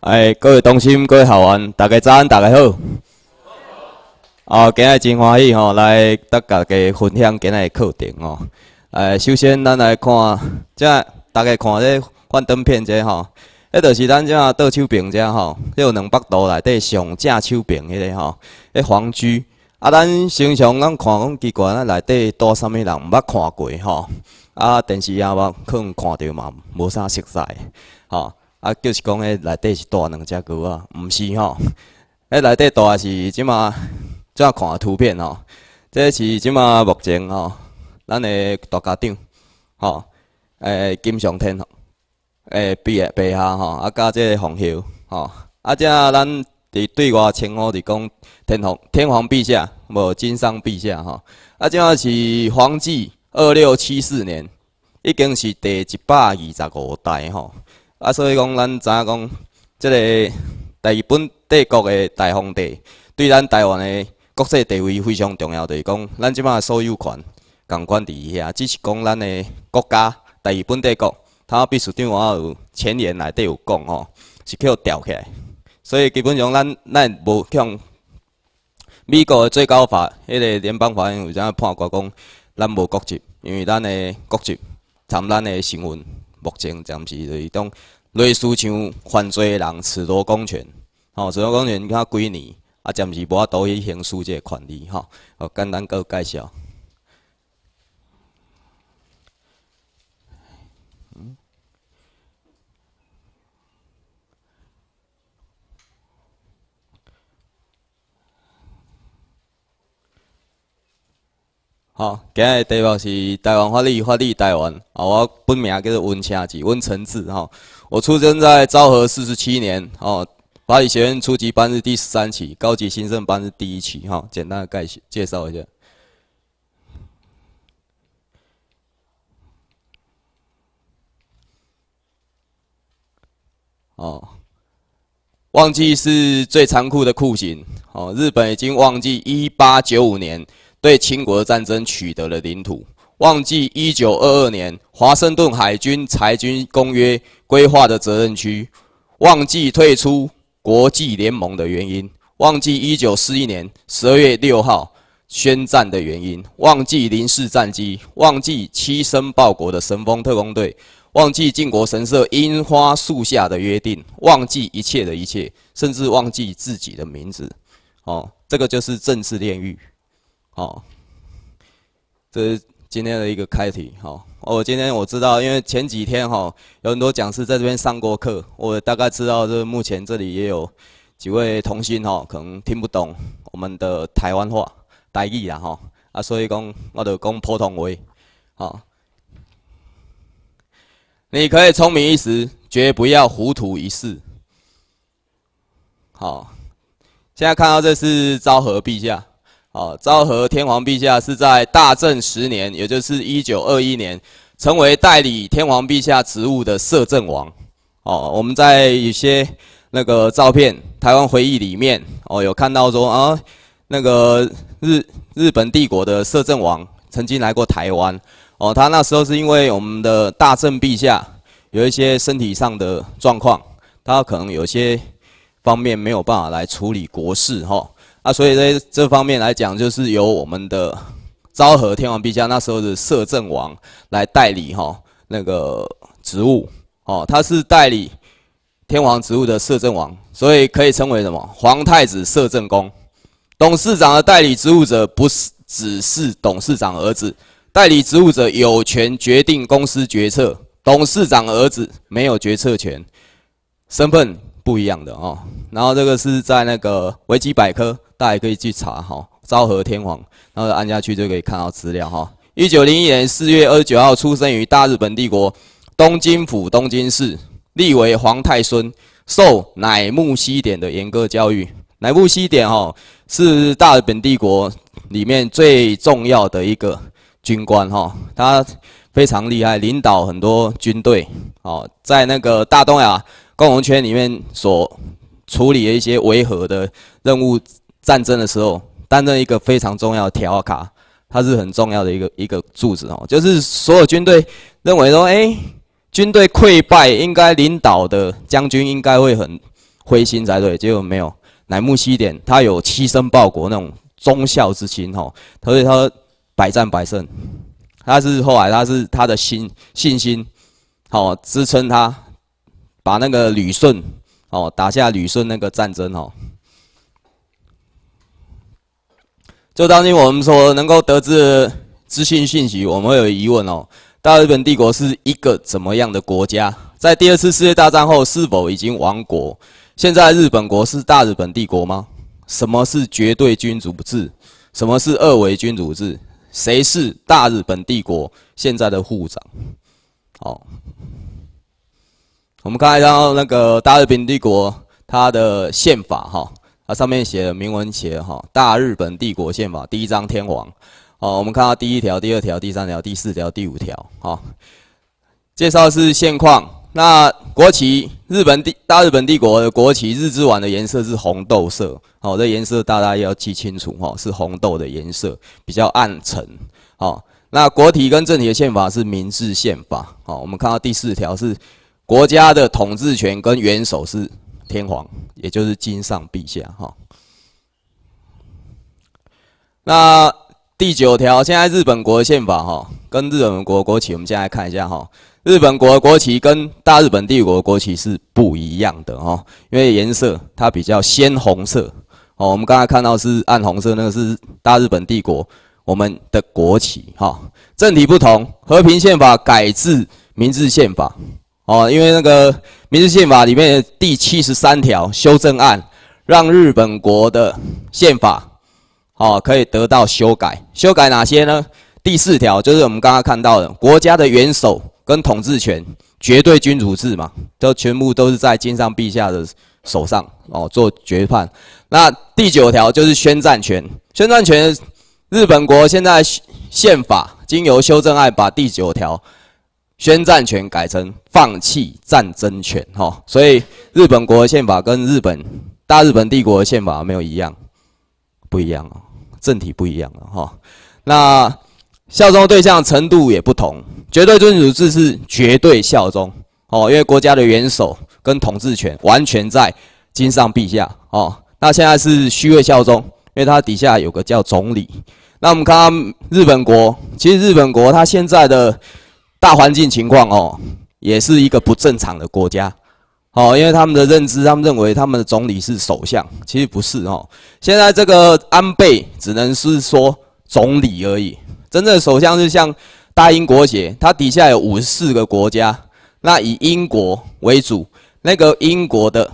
哎，各位同心，各位校员，大家早安，大家好。啊，今日真欢喜吼，来搭大家分享今日的课程哦。哎，首先咱来看，即大家看这幻灯片者吼，迄就是咱这倒手柄者吼，有两百度内底上正手柄迄个吼，迄黄居。啊，咱常常咱看讲奇怪，咱内底多啥物人毋捌看过吼。啊，电视也无可能看着嘛，无啥熟悉吼。啊，就是讲，迄内底是大两只牛啊，毋是吼？迄 内底大是即马怎看图片吼？这是即马目前吼，咱的大家长吼，诶，金上天吼，诶，陛下陛下吼，啊，加这皇后吼，啊，这咱伫对外称呼伫讲天皇天皇陛下，无金上陛下吼，啊，这啊是皇纪二六七四年，已经是第一百二十五代吼。啊，所以讲，咱知影讲，即个日本帝国的大皇帝，对咱台湾的国际地位非常重要，就是讲，咱即马所有权共管伫伊遐，只是讲咱的国家，大日本帝国，他秘书长我有前言内底有讲吼，是去互吊起来，所以基本上咱咱无向美国的最高法，迄个联邦法院有怎判决讲，咱无国籍，因为咱的国籍参咱的身份。目前暂时就是种类似像犯罪的人褫夺公权，吼，褫夺公权较几年，啊，暂时无法度去行使这个权利，吼，哦，简单个介绍。好，今日题目是台湾法律，法律台湾。啊，我本名叫做温清志，温承志。哈，我出生在昭和四十七年。哦，法律学院初级班是第十三期，高级新生班是第一期。哈，简单的介绍介绍一下。哦，忘记是最残酷的酷刑。哦，日本已经忘记一八九五年。对清国战争取得了领土，忘记一九二二年华盛顿海军裁军公约规划的责任区，忘记退出国际联盟的原因，忘记一九四一年十二月六号宣战的原因，忘记零式战机，忘记七声报国的神风特工队，忘记靖国神社樱花树下的约定，忘记一切的一切，甚至忘记自己的名字。哦，这个就是政治炼狱。好，这是今天的一个开题。好，我今天我知道，因为前几天哈有很多讲师在这边上过课，我大概知道，这目前这里也有几位同心哈，可能听不懂我们的台湾话、台语啦哈啊，所以讲我就讲普通话。好，你可以聪明一时，绝不要糊涂一世。好，现在看到这是昭和陛下。哦，昭和天皇陛下是在大正十年，也就是一九二一年，成为代理天皇陛下职务的摄政王。哦，我们在一些那个照片、台湾回忆里面，哦，有看到说啊，那个日日本帝国的摄政王曾经来过台湾。哦，他那时候是因为我们的大正陛下有一些身体上的状况，他可能有些方面没有办法来处理国事，哈。啊，所以在这方面来讲，就是由我们的昭和天皇陛下那时候的摄政王来代理哈那个职务哦，他是代理天皇职务的摄政王，所以可以称为什么皇太子摄政公。董事长的代理职务者不是只是董事长儿子，代理职务者有权决定公司决策，董事长儿子没有决策权，身份不一样的哦。然后这个是在那个维基百科。大家可以去查哈，昭和天皇，然后按下去就可以看到资料哈。一九零一年四月二十九号出生于大日本帝国东京府东京市，立为皇太孙，受乃木希典的严格教育。乃木希典哈是大日本帝国里面最重要的一个军官哈，他非常厉害，领导很多军队哦，在那个大东亚共荣圈里面所处理的一些维和的任务。战争的时候，担任一个非常重要的条卡，它是很重要的一个一个柱子哦。就是所有军队认为说，哎，军队溃败，应该领导的将军应该会很灰心才对，结果没有。乃木希典他有七生报国那种忠孝之心哈，所以他百战百胜。他是后来他是他的心信心，好支撑他把那个旅顺哦打下旅顺那个战争哦。就当今我们说能够得知资讯信息，我们会有疑问哦：大日本帝国是一个怎么样的国家？在第二次世界大战后是否已经亡国？现在日本国是大日本帝国吗？什么是绝对君主制？什么是二维君主制？谁是大日本帝国现在的护长？好，我们刚才看到那个大日本帝国它的宪法哈，啊上面写的明文写哈，大日本帝国宪法第一章天皇。好，我们看到第一条、第二条、第三条、第四条、第五条。好，介绍是现况。那国旗，日本帝大日本帝国的国旗日之丸的颜色是红豆色，好，这颜色大家要记清楚哈，是红豆的颜色，比较暗沉。好，那国体跟政体的宪法是明治宪法。好，我们看到第四条是国家的统治权跟元首是天皇，也就是金上陛下。哈，那第九条，现在日本国宪法哈，跟日本国国旗，我们先来看一下哈。日本国国旗跟大日本帝国国旗是不一样的哈，因为颜色它比较鲜红色哦。我们刚才看到是暗红色，那个是大日本帝国我们的国旗哈。政体不同，和平宪法改制明治宪法哦，因为那个明治宪法里面的第七十三条修正案，让日本国的宪法哦可以得到修改。修改哪些呢？第四条就是我们刚刚看到的国家的元首。跟统治权绝对君主制嘛，都全部都是在金上陛下的手上哦，做决判。那第九条就是宣战权，宣战权，日本国现在宪法经由修正案，把第九条宣战权改成放弃战争权哈，所以日本国的宪法跟日本大日本帝国的宪法没有一样，不一样啊，政体不一样了哈。那效忠对象程度也不同。绝对君主制是绝对效忠哦，因为国家的元首跟统治权完全在金上陛下哦。那现在是虚位效忠，因为它底下有个叫总理。那我们看看日本国，其实日本国它现在的大环境情况哦，也是一个不正常的国家哦，因为他们的认知，他们认为他们的总理是首相，其实不是哦。现在这个安倍只能是说总理而已，真正的首相是像。大英国协，它底下有五十四个国家，那以英国为主，那个英国的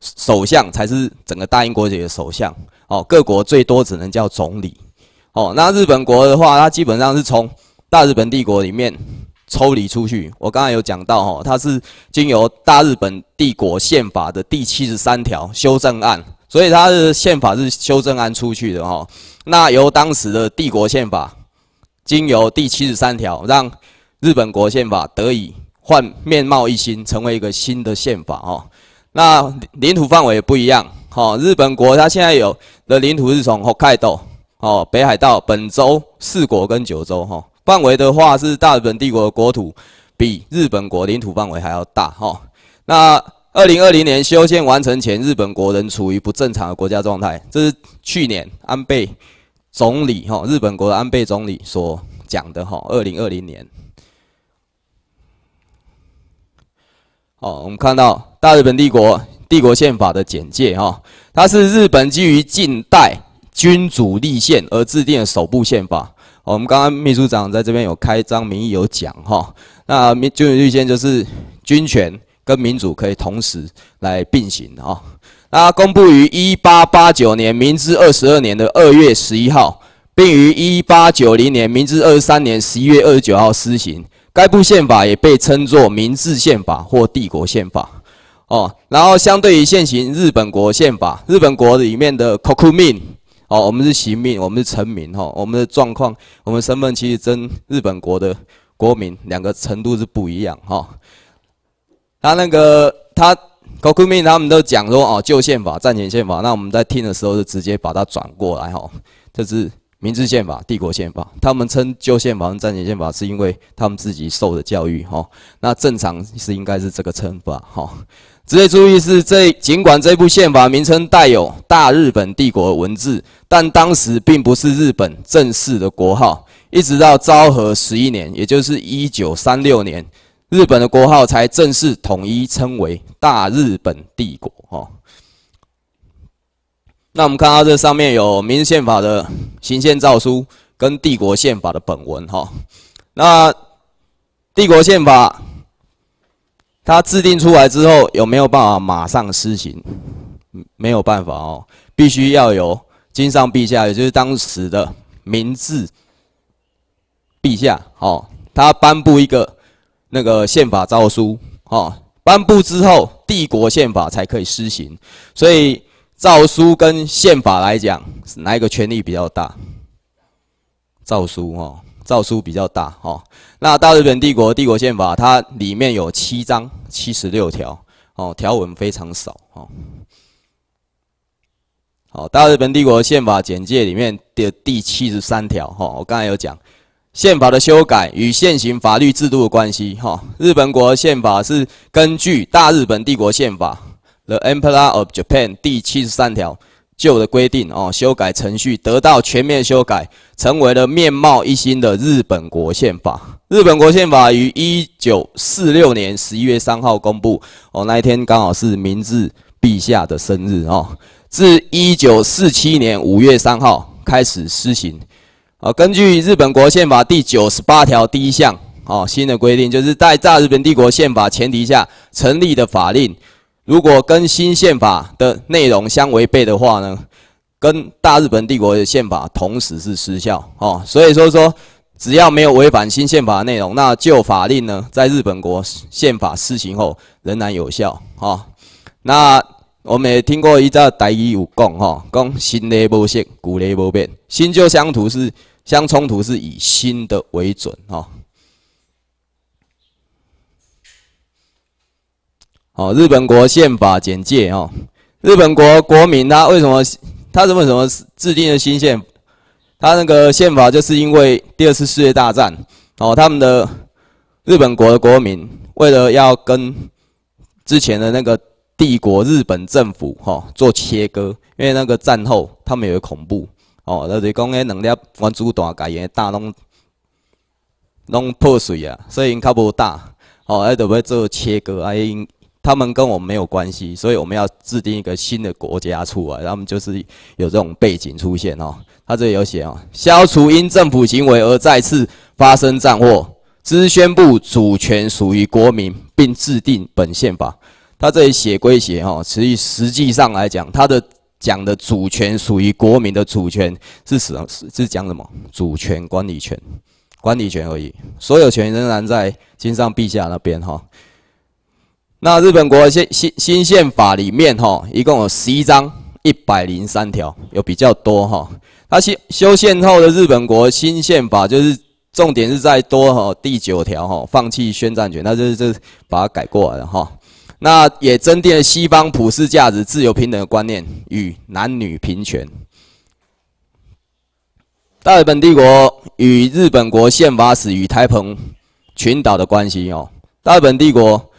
首相才是整个大英国协的首相。哦，各国最多只能叫总理。哦，那日本国的话，它基本上是从大日本帝国里面抽离出去。我刚才有讲到，哈，它是经由大日本帝国宪法的第七十三条修正案，所以它的宪法是修正案出去的，哈。那由当时的帝国宪法。经由第七十三条，让日本国宪法得以换面貌一新，成为一个新的宪法哦。那领土范围不一样，哦，日本国它现在有的领土是从北海道哦，北海道、本州四国跟九州哈。范围的话是大日本帝国的国土比日本国领土范围还要大哈。那二零二零年修宪完成前，日本国仍处于不正常的国家状态，这是去年安倍。总理哈，日本国的安倍总理所讲的哈，二零二零年，哦，我们看到大日本帝国帝国宪法的简介哈，它是日本基于近代君主立宪而制定的首部宪法。我们刚刚秘书长在这边有开张名义有讲哈，那君主立宪就是军权跟民主可以同时来并行啊。那公布于一八八九年明治二十二年的二月十一号，并于一八九零年明治二十三年十一月二十九号施行。该部宪法也被称作明治宪法或帝国宪法。哦，然后相对于现行日本国宪法，日本国里面的 kokumin，哦，我们是刑民，我们是臣民，哈，我们的状况，我们身份其实跟日本国的国民两个程度是不一样，哈。他那个他。国民他们都讲说哦，旧宪法、战前宪法。那我们在听的时候，就直接把它转过来哈。这是明治宪法、帝国宪法。他们称旧宪法和战前宪法，是因为他们自己受的教育哈。那正常是应该是这个称法哈。值得注意是，这尽管这部宪法名称带有大日本帝国文字，但当时并不是日本正式的国号。一直到昭和十一年，也就是一九三六年，日本的国号才正式统一称为大日本帝国。哦，那我们看到这上面有明治宪法的行宪诏书跟帝国宪法的本文。哈，那帝国宪法。它制定出来之后，有没有办法马上施行？没有办法哦，必须要有金上陛下，也就是当时的明治陛下，哦，他颁布一个那个宪法诏书，哦，颁布之后，帝国宪法才可以施行。所以，诏书跟宪法来讲，哪一个权力比较大？诏书，哦。诏书比较大哦，那大日本帝国帝国宪法它里面有七章七十六条哦，条文非常少哦。好，大日本帝国宪法简介里面的第七十三条哈，我刚才有讲宪法的修改与现行法律制度的关系哈。日本国宪法是根据大日本帝国宪法 The Emperor of Japan 第七十三条。旧的规定哦，修改程序得到全面修改，成为了面貌一新的日本国宪法。日本国宪法于一九四六年十一月三号公布哦，那一天刚好是明治陛下的生日哦。自一九四七年五月三号开始施行。啊，根据日本国宪法第九十八条第一项哦，新的规定就是在大日本帝国宪法前提下成立的法令。如果跟新宪法的内容相违背的话呢，跟大日本帝国的宪法同时是失效哦。所以说说，只要没有违反新宪法的内容，那旧法令呢，在日本国宪法施行后仍然有效哦。那我们也听过一则台语有讲哈，讲新的不变，古的不变，新旧相图是相冲突，是以新的为准。哦，哦日本国宪法简介哦，日本国国民他为什么他什么什么制定的新宪？他那个宪法就是因为第二次世界大战哦，他们的日本国的国民为了要跟之前的那个帝国日本政府哈做切割，因为那个战后他们有恐怖哦，就是讲诶能力原子弹改元大拢拢破碎啊，所以因较无大哦，还得要做切割啊因。他们跟我们没有关系，所以我们要制定一个新的国家出来。他们就是有这种背景出现哦。他这里有写哦，消除因政府行为而再次发生战祸，之宣布主权属于国民，并制定本宪法。他这里写归写哈，实实际上来讲，他的讲的主权属于国民的主权是什是是讲什么？主权管理权，管理权而已，所有权仍然在金上陛下那边哈。那日本国宪新新宪法里面哈，一共有十一章一百零三条，有比较多哈。它修修宪后的日本国新宪法就是重点是在多哈第九条哈，放弃宣战权，那就是这把它改过来了哈。那也增订了西方普世价值、自由平等的观念与男女平权。大日本帝国与日本国宪法史与台澎群岛的关系哦，大日本帝国。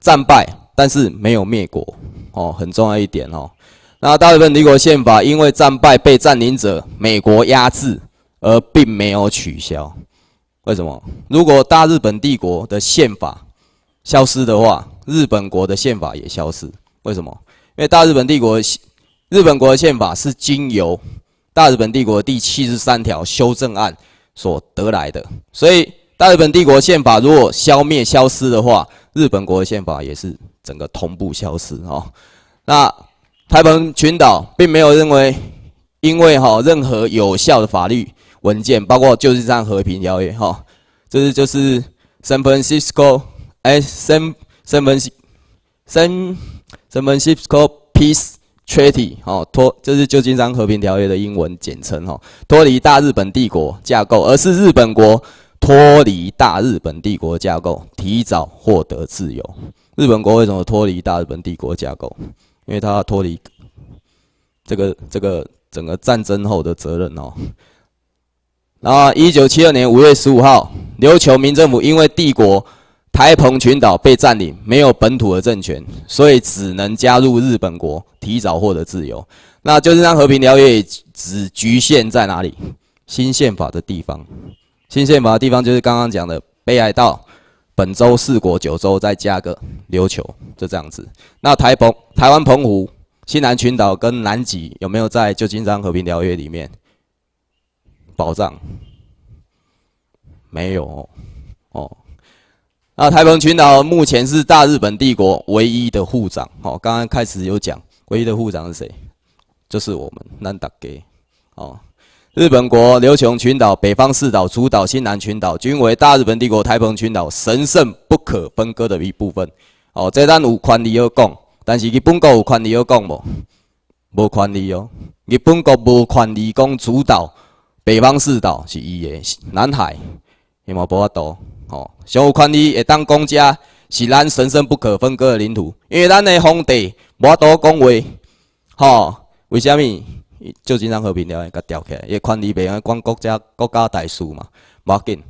战败，但是没有灭国，哦，很重要一点哦。那大日本帝国宪法因为战败被占领者美国压制，而并没有取消。为什么？如果大日本帝国的宪法消失的话，日本国的宪法也消失。为什么？因为大日本帝国日本国的宪法是经由大日本帝国第七十三条修正案所得来的，所以大日本帝国宪法如果消灭消失的话，日本国的宪法也是整个同步消失哦。那台湾群岛并没有认为，因为哈任何有效的法律文件，包括旧金山和平条约哈，这是就是 San Francisco 哎 San San Francisco San Francisco Peace Treaty 哦脱这是旧金山和平条约的英文简称哈，脱离大日本帝国架构，而是日本国。脱离大日本帝国架构，提早获得自由。日本国为什么脱离大日本帝国架构？因为他脱离这个这个整个战争后的责任哦。然后，一九七二年五月十五号，琉球民政府因为帝国台澎群岛被占领，没有本土的政权，所以只能加入日本国，提早获得自由。那就是让和平条约只局限在哪里？新宪法的地方。新宪法的地方就是刚刚讲的北海道、本州四国、九州，再加个琉球，就这样子。那台澎、台湾澎湖、西南群岛跟南极有没有在旧金山和平条约里面保障？没有哦。那台澎群岛目前是大日本帝国唯一的护长。哦，刚刚开始有讲，唯一的护长是谁？就是我们南达给。哦，日本国琉球群岛、北方四岛、主岛、新南群岛均为大日本帝国台澎群岛神圣不可分割的一部分。哦，这咱有权利要讲，但是日本国有权利要讲无？无权利哦。日本国无权利讲主岛、北方四岛是伊的，南海伊嘛无法度。哦，上有权利会当公家是咱神圣不可分割的领土，因为咱的皇帝无多讲话，吼，为虾米？旧金山和平条约甲调起来，伊权利袂用管国家国家大事嘛，无要紧，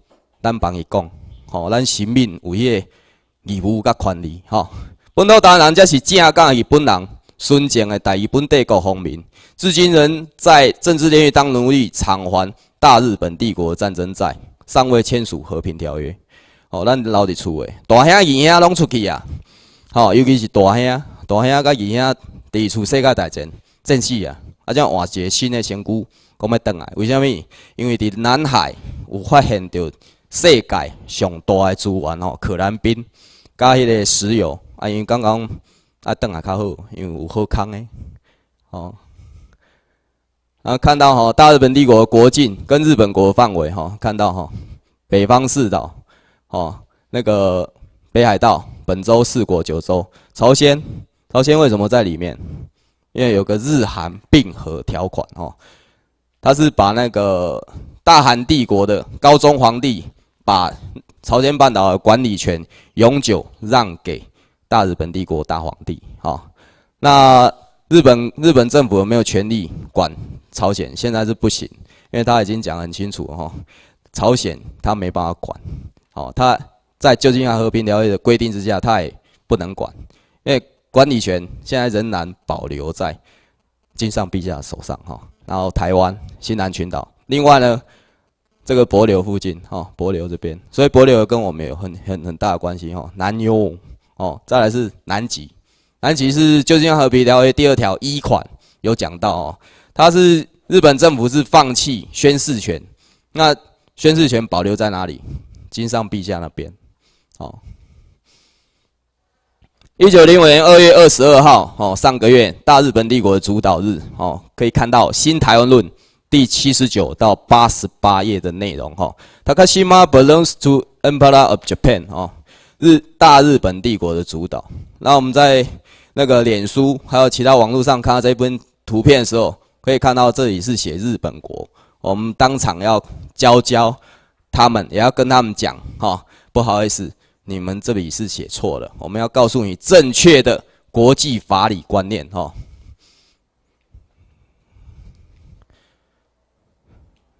咱帮伊讲，吼，咱人民有迄个义务甲权利，吼，本土台湾人才是正港日本人，纯正的大日本帝国方面，至今仍在政治炼狱当奴隶，偿还大日本帝国战争债，尚未签署和平条约。哦，咱留伫厝诶，大兄二兄拢出去啊！吼，尤其是大兄、大兄甲二兄伫厝世界大战战死啊！啊，将换一个新诶身躯，讲要倒来。为虾米？因为伫南海有发现着世界上大的资源吼，可燃冰甲迄个石油。啊，因为刚刚啊倒来较好，因为有好康诶。哦，啊，看到吼，大日本帝国的国境跟日本国的范围吼，看到吼，北方四岛。哦，那个北海道、本州四国、九州、朝鲜，朝鲜为什么在里面？因为有个日韩并合条款哦，他是把那个大韩帝国的高宗皇帝把朝鲜半岛的管理权永久让给大日本帝国大皇帝。哦，那日本日本政府有没有权利管朝鲜？现在是不行，因为他已经讲很清楚哈，朝鲜他没办法管。哦，他在旧金山和平条约的规定之下，他也不能管，因为管理权现在仍然保留在金上陛下手上哈。然后台湾、新南群岛，另外呢，这个帛琉附近哈，帛琉这边，所以帛琉跟我们有很很很大的关系哈。南优哦，再来是南极，南极是旧金山和平条约第二条一款有讲到哦，它是日本政府是放弃宣誓权，那宣誓权保留在哪里？金上陛下那边，哦，一九零五年二月二十二号，哦，上个月大日本帝国的主导日，哦，可以看到《新台湾论》第七十九到八十八页的内容，哈，Takashima belongs to Emperor of Japan，哦，日大日本帝国的主导。那我们在那个脸书还有其他网络上看到这一份图片的时候，可以看到这里是写日本国，我们当场要教教。他们也要跟他们讲，哈，不好意思，你们这里是写错了，我们要告诉你正确的国际法理观念，哈。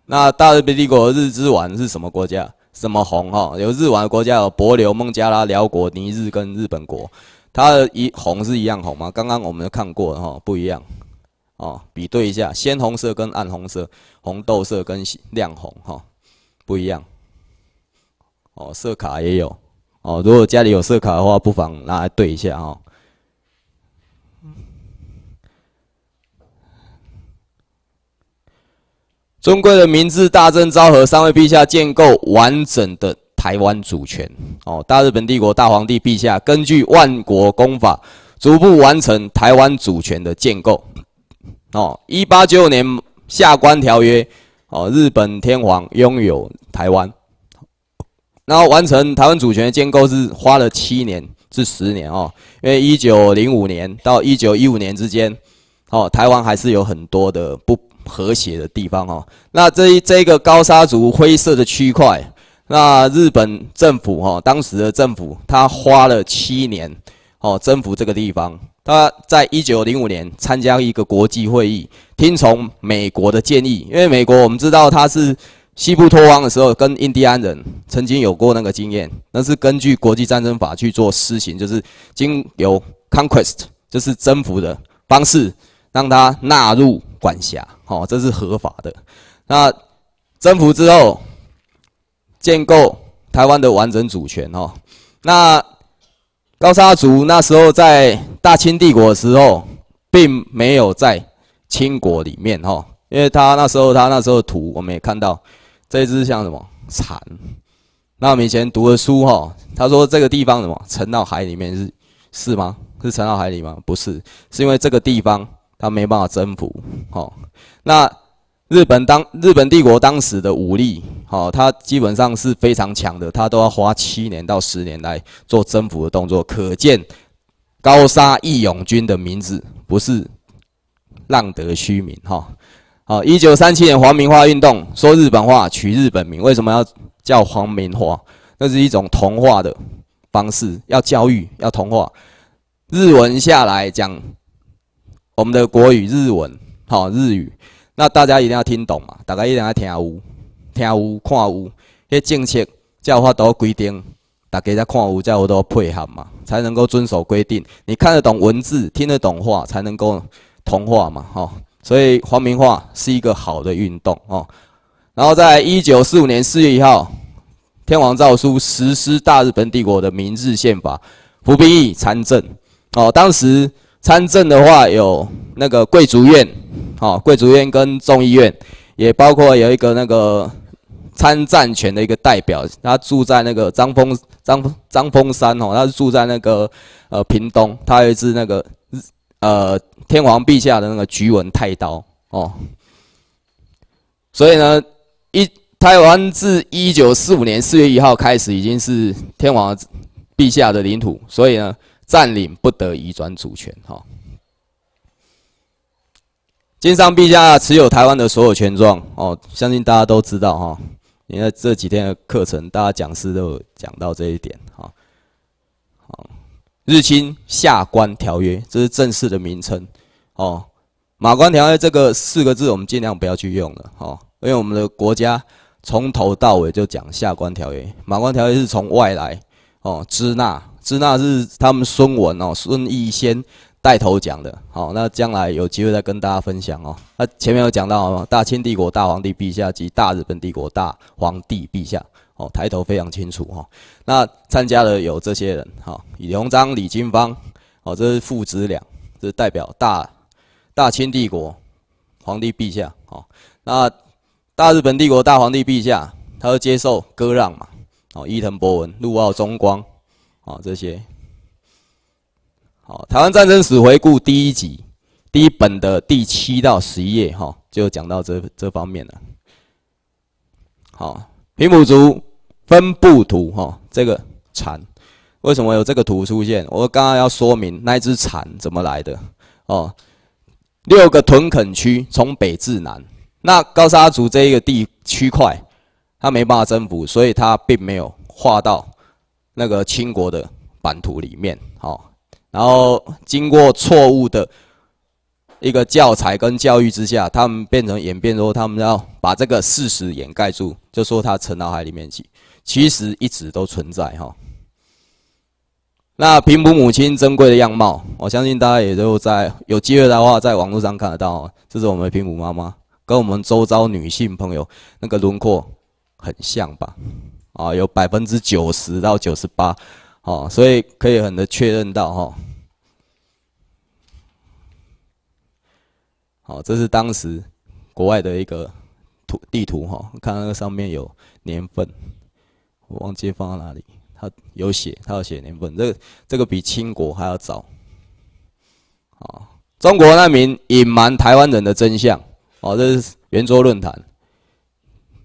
那大日本帝国日之丸是什么国家？什么红？哈，有日丸国家有帛琉、孟加拉、辽国、尼日跟日本国，它的一红是一样红吗？刚刚我们看过哈，不一样，哦，比对一下，鲜红色跟暗红色，红豆色跟亮红，哈。不一样，哦，色卡也有，哦，如果家里有色卡的话，不妨拿来对一下哦。尊贵的明治大正昭和三位陛下建构完整的台湾主权，哦，大日本帝国大皇帝陛下根据万国公法，逐步完成台湾主权的建构，哦，一八九五年下关条约。哦，日本天皇拥有台湾，然后完成台湾主权的建构是花了七年至十年哦。因为一九零五年到一九一五年之间，哦，台湾还是有很多的不和谐的地方哦。那这一这个高沙族灰色的区块，那日本政府哈，当时的政府他花了七年哦征服这个地方。他在一九零五年参加一个国际会议，听从美国的建议，因为美国我们知道他是西部拓荒的时候，跟印第安人曾经有过那个经验，那是根据国际战争法去做施行，就是经由 conquest，就是征服的方式，让他纳入管辖，好，这是合法的。那征服之后，建构台湾的完整主权，哦，那高沙族那时候在大清帝国的时候，并没有在清国里面，哈，因为他那时候他那时候图我们也看到。这只像什么蝉？那我们以前读的书哈，他说这个地方什么沉到海里面是是吗？是沉到海里吗？不是，是因为这个地方他没办法征服。好，那日本当日本帝国当时的武力，好，它基本上是非常强的，它都要花七年到十年来做征服的动作。可见高沙义勇军的名字不是浪得虚名哈。好，一九三七年皇民化运动说日本话取日本名，为什么要叫皇民化？那是一种同化的方式，要教育，要同化。日文下来讲，我们的国语日文，好日语，那大家一定要听懂嘛，大家一定要听有，听有看有，迄政策叫法都规定，大家在看有，叫我都配合嘛，才能够遵守规定。你看得懂文字，听得懂话，才能够同化嘛，哈。所以皇明化是一个好的运动哦。然后在一九四五年四月一号，天皇诏书实施大日本帝国的明治宪法，服兵役参政。哦，当时参政的话有那个贵族院，哦，贵族院跟众议院，也包括有一个那个参战权的一个代表，他住在那个张峰张张峰山哦，他是住在那个呃屏东，他有一支那个呃。天皇陛下的那个菊纹太刀哦，所以呢，一台湾自一九四五年四月一号开始已经是天皇陛下的领土，所以呢，占领不得移转主权哈。金上陛下持有台湾的所有权状哦，相信大家都知道哈，因为这几天的课程，大家讲师都有讲到这一点哈。日清下关条约，这是正式的名称。哦，马关条约这个四个字，我们尽量不要去用了，哦，因为我们的国家从头到尾就讲下关条约，马关条约是从外来，哦，支那，支那是他们孙文哦，孙逸仙带头讲的，好，那将来有机会再跟大家分享哦。那前面有讲到大清帝国大皇帝陛下及大日本帝国大皇帝陛下，哦，抬头非常清楚哈。那参加的有这些人，哈，李鸿章、李经方，哦，这是父子俩，这是代表大。大清帝国皇帝陛下，哦，那大日本帝国大皇帝陛下，他要接受割让嘛，哦，伊藤博文、陆奥忠光，哦，这些，好，台湾战争史回顾第一集第一本的第七到十一页，哈，就讲到这这方面了。好，平埔族分布图，哈，这个蝉，为什么有这个图出现？我刚刚要说明那只蝉怎么来的，哦。六个屯垦区从北至南，那高沙族这一个地区块，他没办法征服，所以他并没有划到那个清国的版图里面。好，然后经过错误的一个教材跟教育之下，他们变成演变说，他们要把这个事实掩盖住，就说他沉到海里面去，其实一直都存在哈。那平埔母亲珍贵的样貌，我相信大家也都在有机会的话，在网络上看得到。这是我们平埔妈妈，跟我们周遭女性朋友那个轮廓很像吧？啊，有百分之九十到九十八，哦，所以可以很的确认到哈。好，这是当时国外的一个图地图哈，看那个上面有年份，我忘记放到哪里。他有写，他要写年份，这个这个比清国还要早。啊，中国那名隐瞒台湾人的真相，哦，这是圆桌论坛，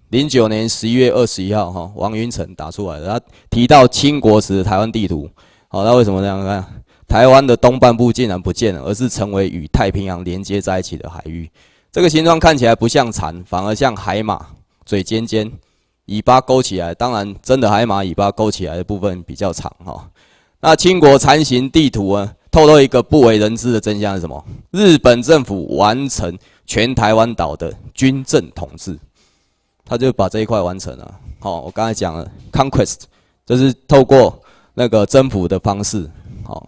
零九年十一月二十一号，哈，王云成打出来的，他提到清国时的台湾地图，好，那为什么这样看？台湾的东半部竟然不见了，而是成为与太平洋连接在一起的海域，这个形状看起来不像蝉，反而像海马，嘴尖尖。尾巴勾起来，当然真的海马尾巴勾起来的部分比较长哈。那清国残形地图啊，透露一个不为人知的真相是什么？日本政府完成全台湾岛的军政统治，他就把这一块完成了。好，我刚才讲了，conquest 就是透过那个征服的方式。好，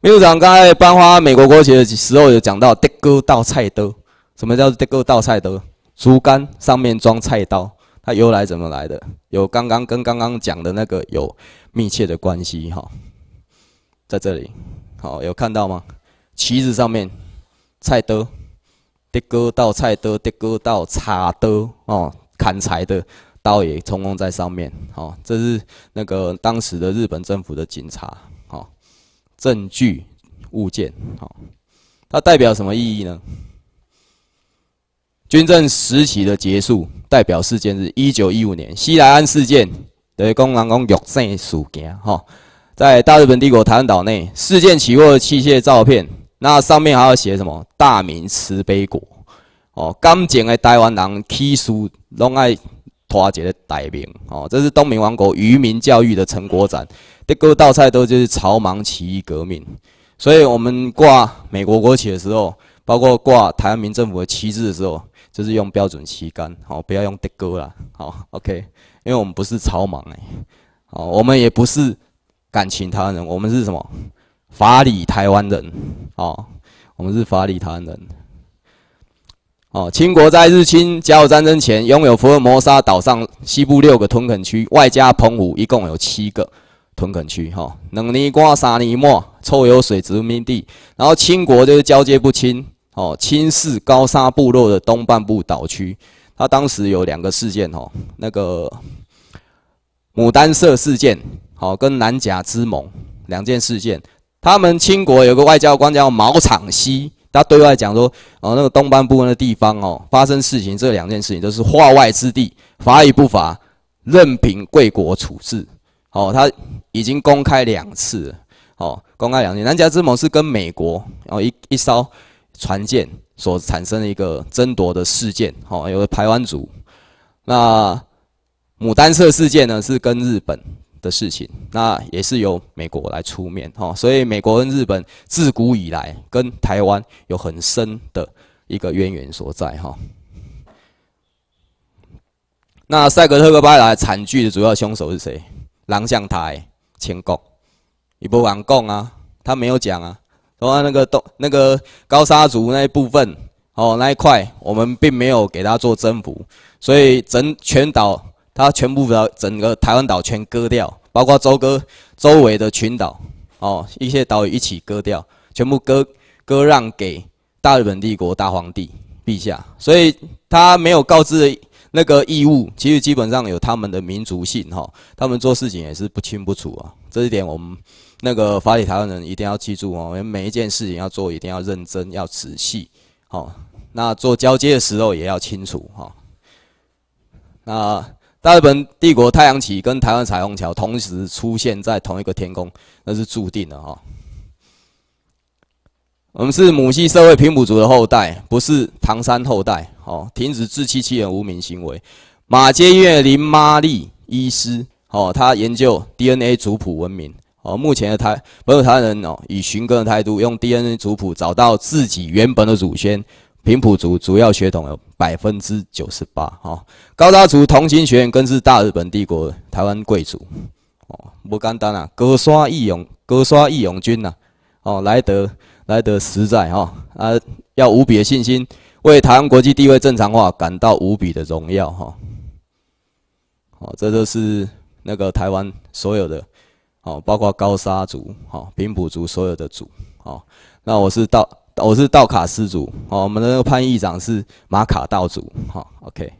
秘书长刚才颁发美国国旗的时候有讲到，德哥倒菜刀，什么叫德哥倒菜刀？竹竿上面装菜刀，它由来怎么来的？有刚刚跟刚刚讲的那个有密切的关系哈，在这里，好，有看到吗？旗子上面菜刀。的哥到菜刀，的哥到叉刀哦，砍柴的刀也充公在上面。哦，这是那个当时的日本政府的警察。哦，证据物件。好，它代表什么意义呢？军政时期的结束，代表事件是一九一五年西来安事件的公狼公玉胜事件。哈，在大日本帝国台湾岛内，事件起获的器械照片。那上面还要写什么？大明慈悲国，哦，刚前的台湾人起诉拢爱拖一个大名，哦，这是东明王国渔民教育的成果展。这个道菜都就是草莽起义革命，所以我们挂美国国旗的时候，包括挂台湾民政府的旗帜的时候，就是用标准旗杆，好，不要用的哥啦，好，OK，因为我们不是草莽哎，好，我们也不是感情台湾人，我们是什么？法理台湾人，哦，我们是法理台湾人，哦，清国在日清甲午战争前拥有福尔摩沙岛上西部六个屯垦区，外加澎湖，一共有七个屯垦区，哈，冷泥瓜、沙泥末、臭油水殖民地，然后清国就是交接不清，哦，清市高沙部落的东半部岛区，它当时有两个事件，哦，那个牡丹社事件，好，跟南甲之盟两件事件。他们清国有个外交官叫毛场西，他对外讲说：“哦，那个东半部那地方哦，发生事情，这两件事情都是化外之地，法与不法，任凭贵国处置。”哦，他已经公开两次，哦，公开两次。南甲之盟是跟美国，然后一一艘船舰所产生的一个争夺的事件，哦，有个台湾族。那牡丹社事件呢，是跟日本。的事情，那也是由美国来出面哈，所以美国跟日本自古以来跟台湾有很深的一个渊源所在哈。那塞格特克巴莱惨剧的主要凶手是谁？狼将台千国，你不敢讲啊？他没有讲啊，说那个东那个高沙族那一部分哦那一块，我们并没有给他做征服，所以整全岛。他全部的整个台湾岛全割掉，包括周哥周围的群岛，哦，一些岛屿一起割掉，全部割割让给大日本帝国大皇帝陛下。所以他没有告知那个义务，其实基本上有他们的民族性哈，他们做事情也是不清不楚啊。这一点我们那个法理台湾人一定要记住哦，我们每一件事情要做一定要认真要仔细，好，那做交接的时候也要清楚哈，那。大日本帝国太阳旗跟台湾彩虹桥同时出现在同一个天空，那是注定的哈。我们是母系社会平埔族的后代，不是唐山后代。哦，停止自欺欺人无名行为。马街院林玛丽医师，哦，他研究 DNA 族谱文明。哦，目前的台本土台湾人哦，以寻根的态度，用 DNA 族谱找到自己原本的祖先。平埔族主要血统有百分之九十八，哈，高大族同心学院更是大日本帝国台湾贵族，哦，不简单啊，哥刷义勇，哥刷义勇军呐，哦，来得来得实在哈，啊，要无比的信心，为台湾国际地位正常化感到无比的荣耀哈，哦，这就是那个台湾所有的，哦，包括高沙族，哈，平埔族所有的族，哦，那我是道。我是道卡斯族，哦，我们的那个潘议长是马卡道族，好，OK。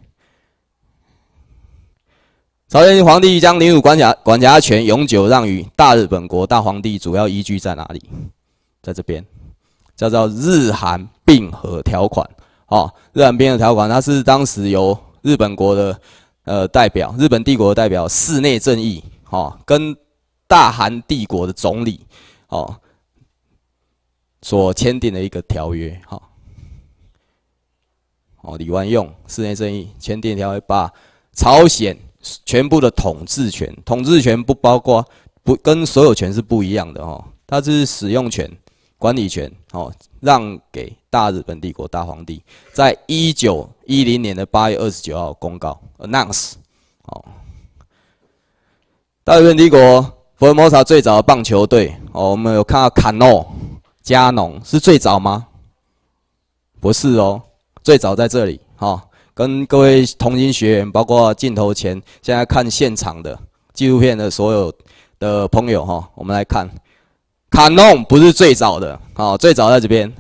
朝鲜皇帝将领土管辖管辖权永久让与大日本国大皇帝，主要依据在哪里？在这边，叫做日韩并合条款，哦，日韩并合条款，它是当时由日本国的呃代表，日本帝国的代表室内正义，哦，跟大韩帝国的总理，哦。所签订的一个条约，哈，哦，李万用室内正义签订条约，把朝鲜全部的统治权，统治权不包括不跟所有权是不一样的，哦，它是使用权，管理权哦让给大日本帝国大皇帝，在一九一零年的八月二十九号公告 announce 哦，大日本帝国福尔摩沙最早的棒球队哦，我们有看到卡诺加农是最早吗？不是哦，最早在这里哈，跟各位同心学员，包括镜头前现在看现场的纪录片的所有的朋友哈，我们来看，卡农不是最早的，好，最早在这边，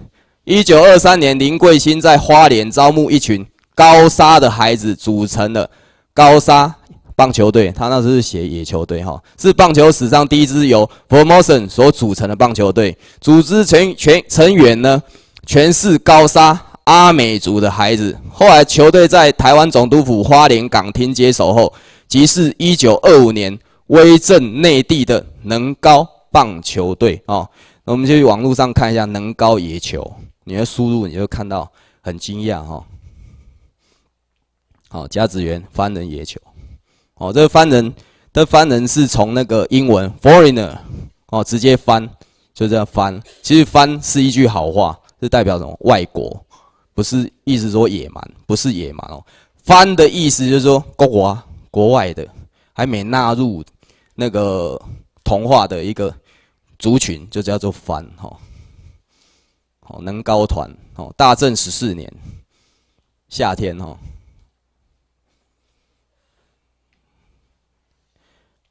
一九二三年林桂兴在花莲招募一群高沙的孩子组成的高沙棒球队，他那时是写野球队哈，是棒球史上第一支由 Formosan 所组成的棒球队，组织成全成员呢。全是高沙阿美族的孩子。后来球队在台湾总督府花莲港厅接手后，即是一九二五年威震内地的能高棒球队哦。那我们就去网络上看一下能高野球，你的输入你就看到很惊讶哈。好，甲子园翻人野球。哦，这个翻人，的翻人是从那个英文 foreigner 哦直接翻，就这样翻。其实翻是一句好话。是代表什么？外国，不是意思说野蛮，不是野蛮哦。番的意思就是说国国国外的，还没纳入那个同化的一个族群，就叫做番哈。好，能高团哦，大正十四年夏天哈。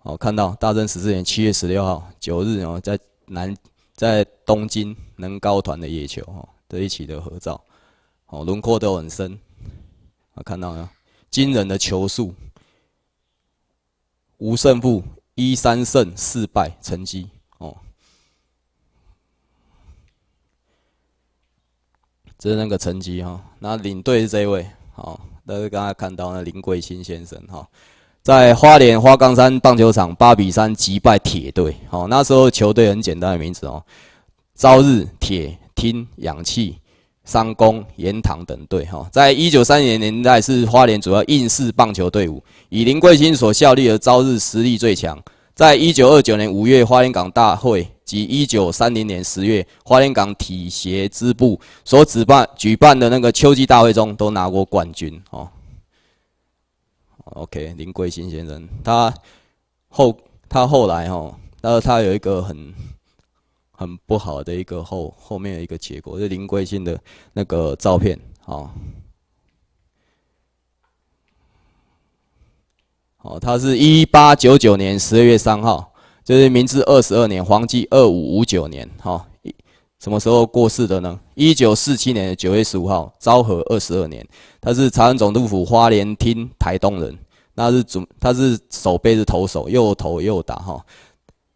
好，看到大正十四年七月十六号九日哦，在南。在东京能高团的野球哈，这一起的合照，哦，轮廓都很深，啊，看到没有？惊人的球速，无胜负，一三胜四败成绩哦。这是那个成绩哈，那领队是这一位，好，大家刚才看到那林桂新先生哈。在花莲花岗山棒球场八比三击败铁队，好，那时候球队很简单的名字哦，朝日、铁、厅、氧气、三公、盐塘等队，哈，在一九三零年代是花莲主要应试棒球队伍，以林桂兴所效力的朝日实力最强，在一九二九年五月花莲港大会及一九三零年十月花莲港体协支部所举办举办的那个秋季大会中都拿过冠军，哦。OK，林桂新先生，他后他后来哈，是他有一个很很不好的一个后后面的一个结果，是林桂新的那个照片啊。哦，他是一八九九年十二月三号，就是明治二十二年黄纪二五五九年，哈，什么时候过世的呢？一九四七年的九月十五号，昭和二十二年。他是长安总督府花莲厅台东人，那是主，他是手背是投手，又投又打哈，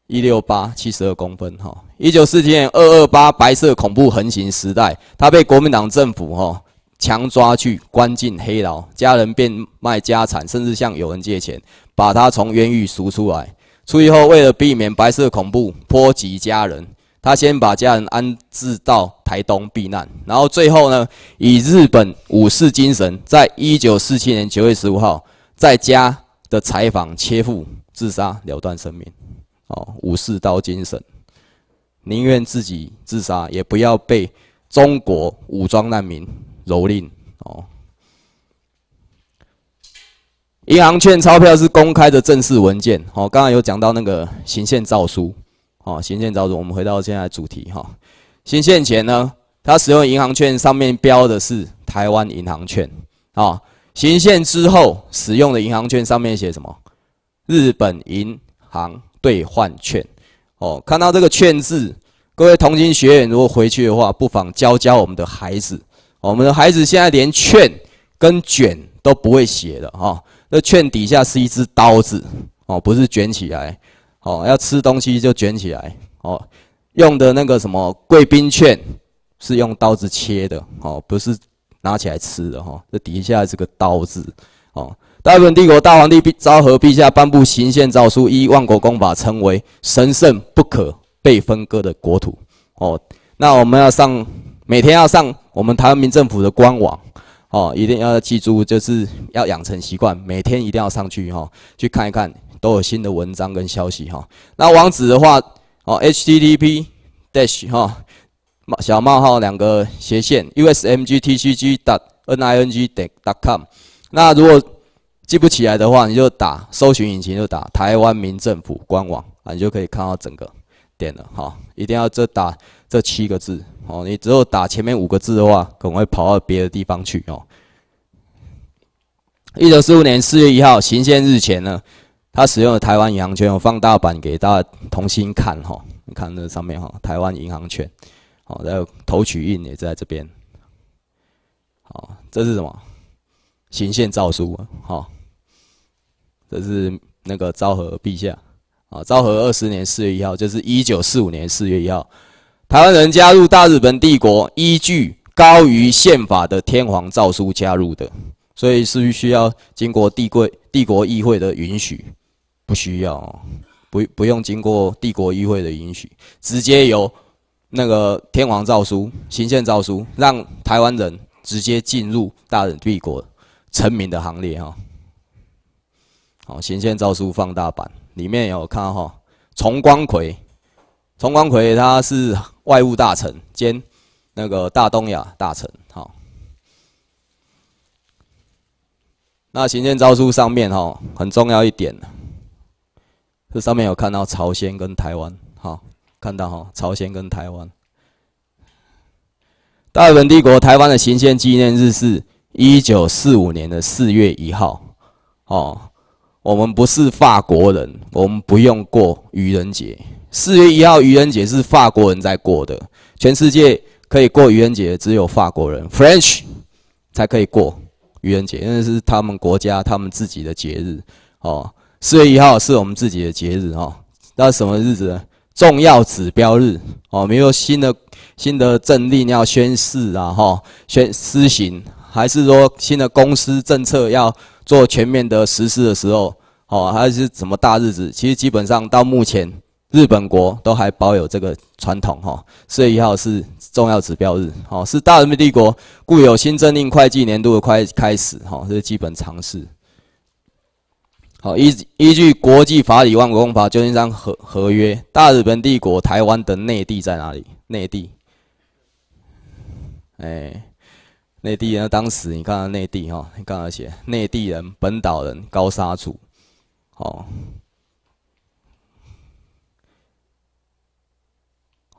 一六八七十二公分哈。一九四七年二二八白色恐怖横行时代，他被国民党政府哈强抓去关进黑牢，家人变卖家产，甚至向友人借钱，把他从冤狱赎出来。出狱后，为了避免白色恐怖波及家人。他先把家人安置到台东避难，然后最后呢，以日本武士精神，在一九四七年九月十五号，在家的采访切腹自杀了断生命。哦，武士刀精神，宁愿自己自杀，也不要被中国武装难民蹂躏。哦，银行券钞票是公开的正式文件。哦，刚刚有讲到那个行宪诏书。哦，行宪招组，我们回到现在主题哈。行宪前呢，他使用银行券上面标的是台湾银行券啊。行宪之后使用的银行券上面写什么？日本银行兑换券。哦，看到这个券字，各位同心学员如果回去的话，不妨教教我们的孩子。我们的孩子现在连券跟卷都不会写的哈。那券底下是一支刀子哦，不是卷起来。哦，要吃东西就卷起来。哦，用的那个什么贵宾券是用刀子切的。哦，不是拿起来吃的。哈，这底下这个刀子。哦，大日本帝国大皇帝昭和陛下颁布行宪诏书，一万国公法称为神圣不可被分割的国土。哦，那我们要上，每天要上我们台湾民政府的官网。哦，一定要记住，就是要养成习惯，每天一定要上去哈，去看一看。都有新的文章跟消息哈。那网址的话，哦，http dash 哈小冒号两个斜线 usmgtcg dot ning 点 dot com。那如果记不起来的话，你就打搜寻引擎就打台湾民政府官网啊，你就可以看到整个点了哈。一定要这打这七个字哦，你只有打前面五个字的话，可能会跑到别的地方去哦。一九四五年四月一号行宪日前呢，他使用的台湾银行券，我放大版给大家重新看哈。你看那上面哈，台湾银行券，好，还有投取印也在这边。好，这是什么？行宪诏书好，这是那个昭和陛下啊，昭和二十年四月一号，就是一九四五年四月一号，台湾人加入大日本帝国，依据高于宪法的天皇诏书加入的。所以是需要经过帝国帝国议会的允许，不需要，不不用经过帝国议会的允许，直接由那个天皇诏书、行宪诏书，让台湾人直接进入大日帝国臣民的行列哈。好，行宪诏书放大版里面有看哈，崇光奎，崇光奎他是外务大臣兼那个大东亚大臣，好。那行宪诏书上面哈很重要一点，这上面有看到朝鲜跟台湾，好，看到哈朝鲜跟台湾。大日本帝国台湾的行宪纪念日是一九四五年的四月一号，哦，我们不是法国人，我们不用过愚人节。四月一号愚人节是法国人在过的，全世界可以过愚人节只有法国人 （French） 才可以过。愚人节，因为是他们国家他们自己的节日，哦，四月一号是我们自己的节日，哦，那什么日子？重要指标日，哦，比如新的新的政令要宣誓啊，哈，宣施行，还是说新的公司政策要做全面的实施的时候，哦，还是什么大日子？其实基本上到目前。日本国都还保有这个传统，哈，四月一号是重要指标日，哦，是大日本帝国固有新政令会计年度的开开始，哈，这是基本常识。好，依依据国际法理万国公法旧金山合合约，大日本帝国台湾的内地在哪里？内地，哎，内地呢？当时你看内地，哈，你刚才写内地人、本岛人、高沙族，好。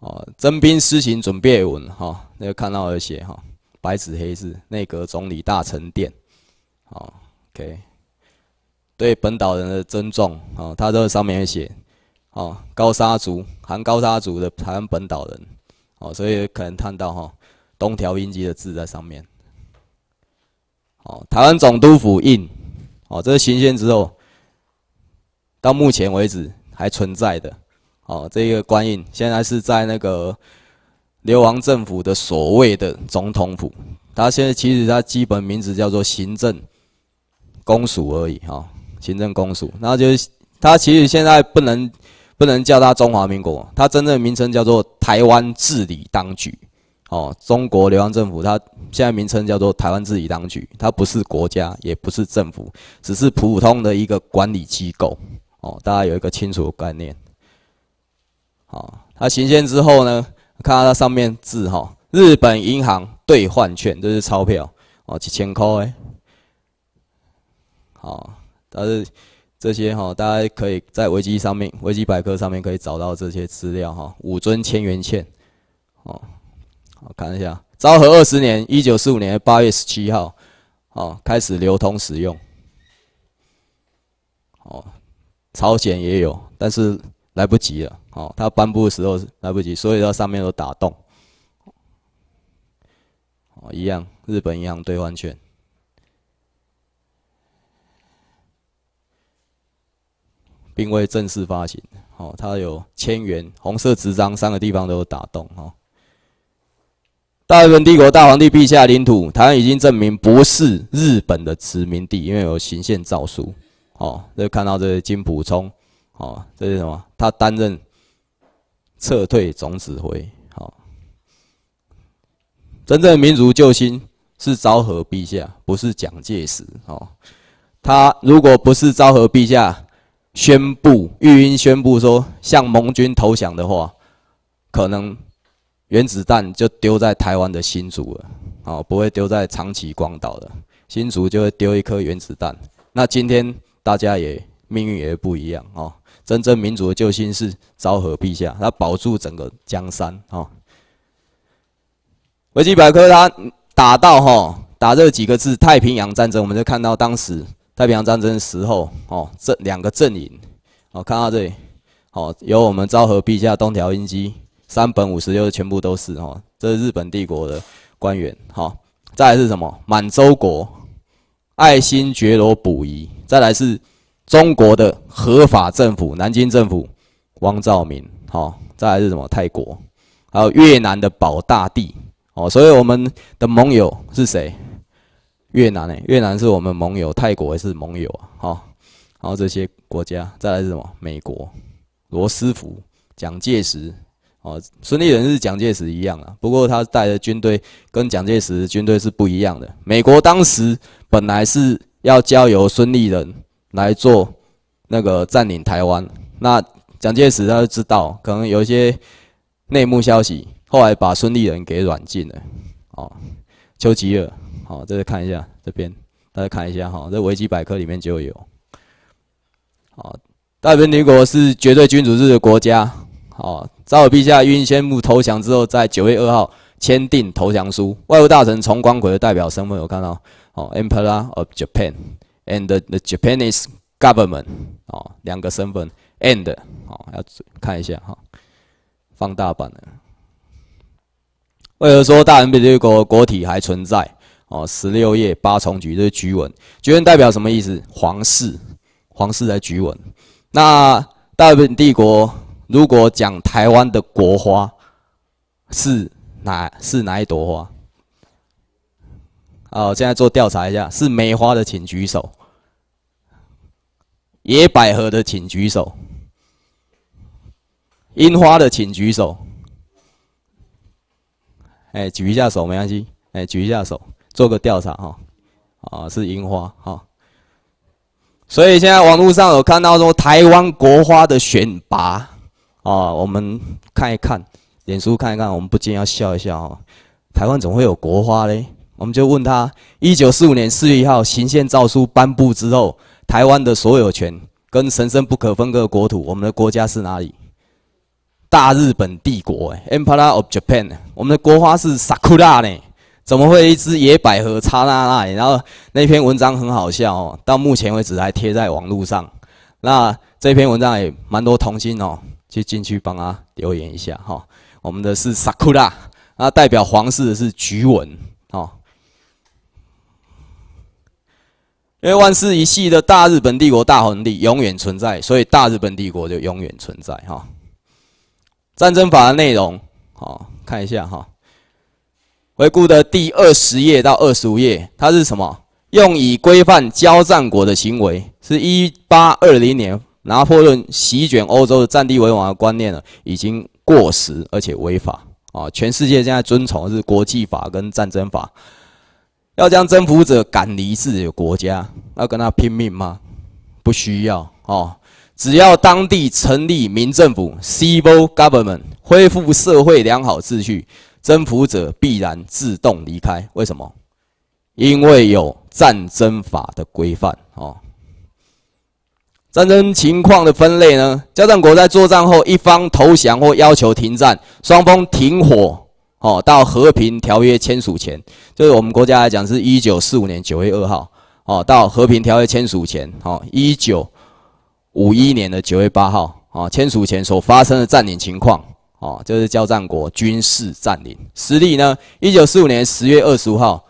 哦，征兵施行准备文哈，那个看到有写哈，白纸黑字，内阁总理大臣殿，好，OK，对本岛人的尊重啊，他这个上面也写，哦，高沙族含高沙族的台湾本岛人，哦，所以可能看到哈，东条英机的字在上面，哦，台湾总督府印，哦，这是新鲜之后，到目前为止还存在的。哦，这个官印现在是在那个流亡政府的所谓的总统府，他现在其实他基本名字叫做行政公署而已哈，行政公署。那就是它其实现在不能不能叫它中华民国，它真正的名称叫做台湾治理当局。哦，中国流亡政府，它现在名称叫做台湾治理当局，它不是国家，也不是政府，只是普通的一个管理机构。哦，大家有一个清楚的概念。哦，它行宪之后呢，看到它上面字哈，日本银行兑换券，这是钞票哦，几千块哎。好，但是这些哈，大家可以在维基上面、维基百科上面可以找到这些资料哈。五尊千元券，哦，好看一下，昭和二十年，一九四五年八月十七号，哦，开始流通使用。哦，朝鲜也有，但是。来不及了，哦，他颁布的时候来不及，所以它上面都打洞，哦，一样，日本银行兑换券，并未正式发行，哦，它有千元红色纸张，三个地方都有打洞，哦。大日本帝国大皇帝陛下领土，台湾已经证明不是日本的殖民地，因为有行宪诏书，哦，这看到这金普充。哦，这是什么？他担任撤退总指挥。好，真正的民族救星是昭和陛下，不是蒋介石。哦，他如果不是昭和陛下宣布，御音宣布说向盟军投降的话，可能原子弹就丢在台湾的新竹了，哦，不会丢在长崎、广岛的新竹就会丢一颗原子弹。那今天大家也命运也不一样哦，真正民主的救星是昭和陛下，他保住整个江山哦。维基百科他打到哈打这几个字太平洋战争，我们就看到当时太平洋战争时候哦，这两个阵营哦，看到这里哦，有我们昭和陛下东条英机。三本五十六全部都是哦，这是日本帝国的官员哈。再来是什么？满洲国爱新觉罗溥仪。再来是中国的合法政府南京政府汪兆铭。好，再来是什么？泰国，还有越南的保大帝。哦，所以我们的盟友是谁？越南诶，越南是我们盟友，泰国也是盟友啊。好，然后这些国家，再来是什么？美国，罗斯福，蒋介石。哦，孙立人是蒋介石一样啊，不过他带的军队跟蒋介石军队是不一样的。美国当时本来是要交由孙立人来做那个占领台湾，那蒋介石他就知道可能有一些内幕消息，后来把孙立人给软禁了。哦，丘吉尔，好，再看一下这边，大家看一下哈，这维基百科里面就有。好，大日帝国是绝对君主制的国家。好。昭和陛下因宣木投降之后，在九月二号签订投降书。外务大臣从光奎的代表身份有看到哦，Emperor of Japan and the Japanese government 哦，两个身份 and 哦，要看一下哈，放大版的。为何说大日本帝国国体还存在？哦，十六页八重菊，这是菊文，菊文代表什么意思？皇室，皇室的菊文。那大日本帝国。如果讲台湾的国花是哪是哪一朵花？哦，现在做调查一下，是梅花的请举手，野百合的请举手，樱花的请举手。哎，举一下手没关系，哎，举一下手，做个调查哈。啊，是樱花哈。所以现在网络上有看到说台湾国花的选拔。哦，我们看一看，脸书看一看，我们不禁要笑一笑哦。台湾怎么会有国花嘞？我们就问他：一九四五年四月一号行宪诏书颁布之后，台湾的所有权跟神圣不可分割的国土，我们的国家是哪里？大日本帝国，哎，Empire of Japan。我们的国花是 Sakura 呢？怎么会一只野百合插在那里？然后那篇文章很好笑哦，到目前为止还贴在网络上。那这篇文章也蛮多童心哦。就进去帮他留言一下哈，我们的是 sakura，那代表皇室的是菊文哦。因为万世一系的大日本帝国大皇帝永远存在，所以大日本帝国就永远存在哈。战争法的内容，好看一下哈。回顾的第二十页到二十五页，它是什么？用以规范交战国的行为，是一八二零年。拿破仑席卷欧洲的占地为王的观念呢，已经过时而且违法啊！全世界现在遵从的是国际法跟战争法，要将征服者赶离自己的国家，要跟他拼命吗？不需要哦，只要当地成立民政府 （civil government），恢复社会良好秩序，征服者必然自动离开。为什么？因为有战争法的规范哦。战争情况的分类呢？交战国在作战后，一方投降或要求停战，双方停火，哦，到和平条约签署前，就是我们国家来讲，是一九四五年九月二号，哦，到和平条约签署前，哦，一九五一年的九月八号，哦，签署前所发生的占领情况，哦，就是交战国军事占领实力呢？一九四五年十月二十五号。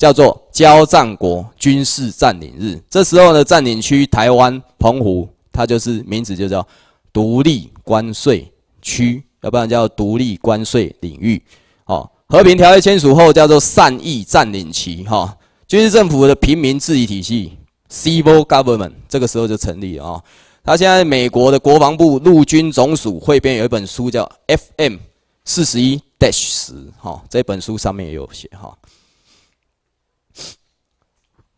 叫做交战国军事占领日，这时候呢，占领区台湾、澎湖，它就是名字就叫独立关税区，要不然叫独立关税领域。哦，和平条约签署后，叫做善意占领期。哈，军事政府的平民治理体系 （civil government） 这个时候就成立了啊。他现在美国的国防部陆军总署汇编有一本书叫 FM 四十一 dash 十，哈，这本书上面也有写哈。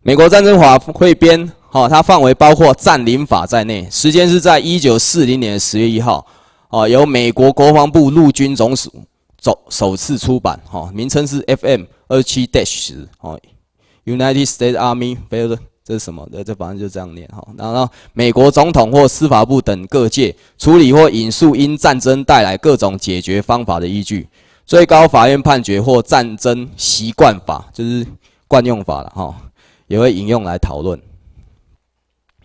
美国战争法汇编，哈，它范围包括占领法在内，时间是在一九四零年十月一号，哦，由美国国防部陆军总署首首次出版，哈，名称是 FM 二七 dash 十，哦，United States Army Field，这是什么？这这反正就这样念，哈。然后美国总统或司法部等各界处理或引述因战争带来各种解决方法的依据，最高法院判决或战争习惯法，就是惯用法了，哈，也会引用来讨论。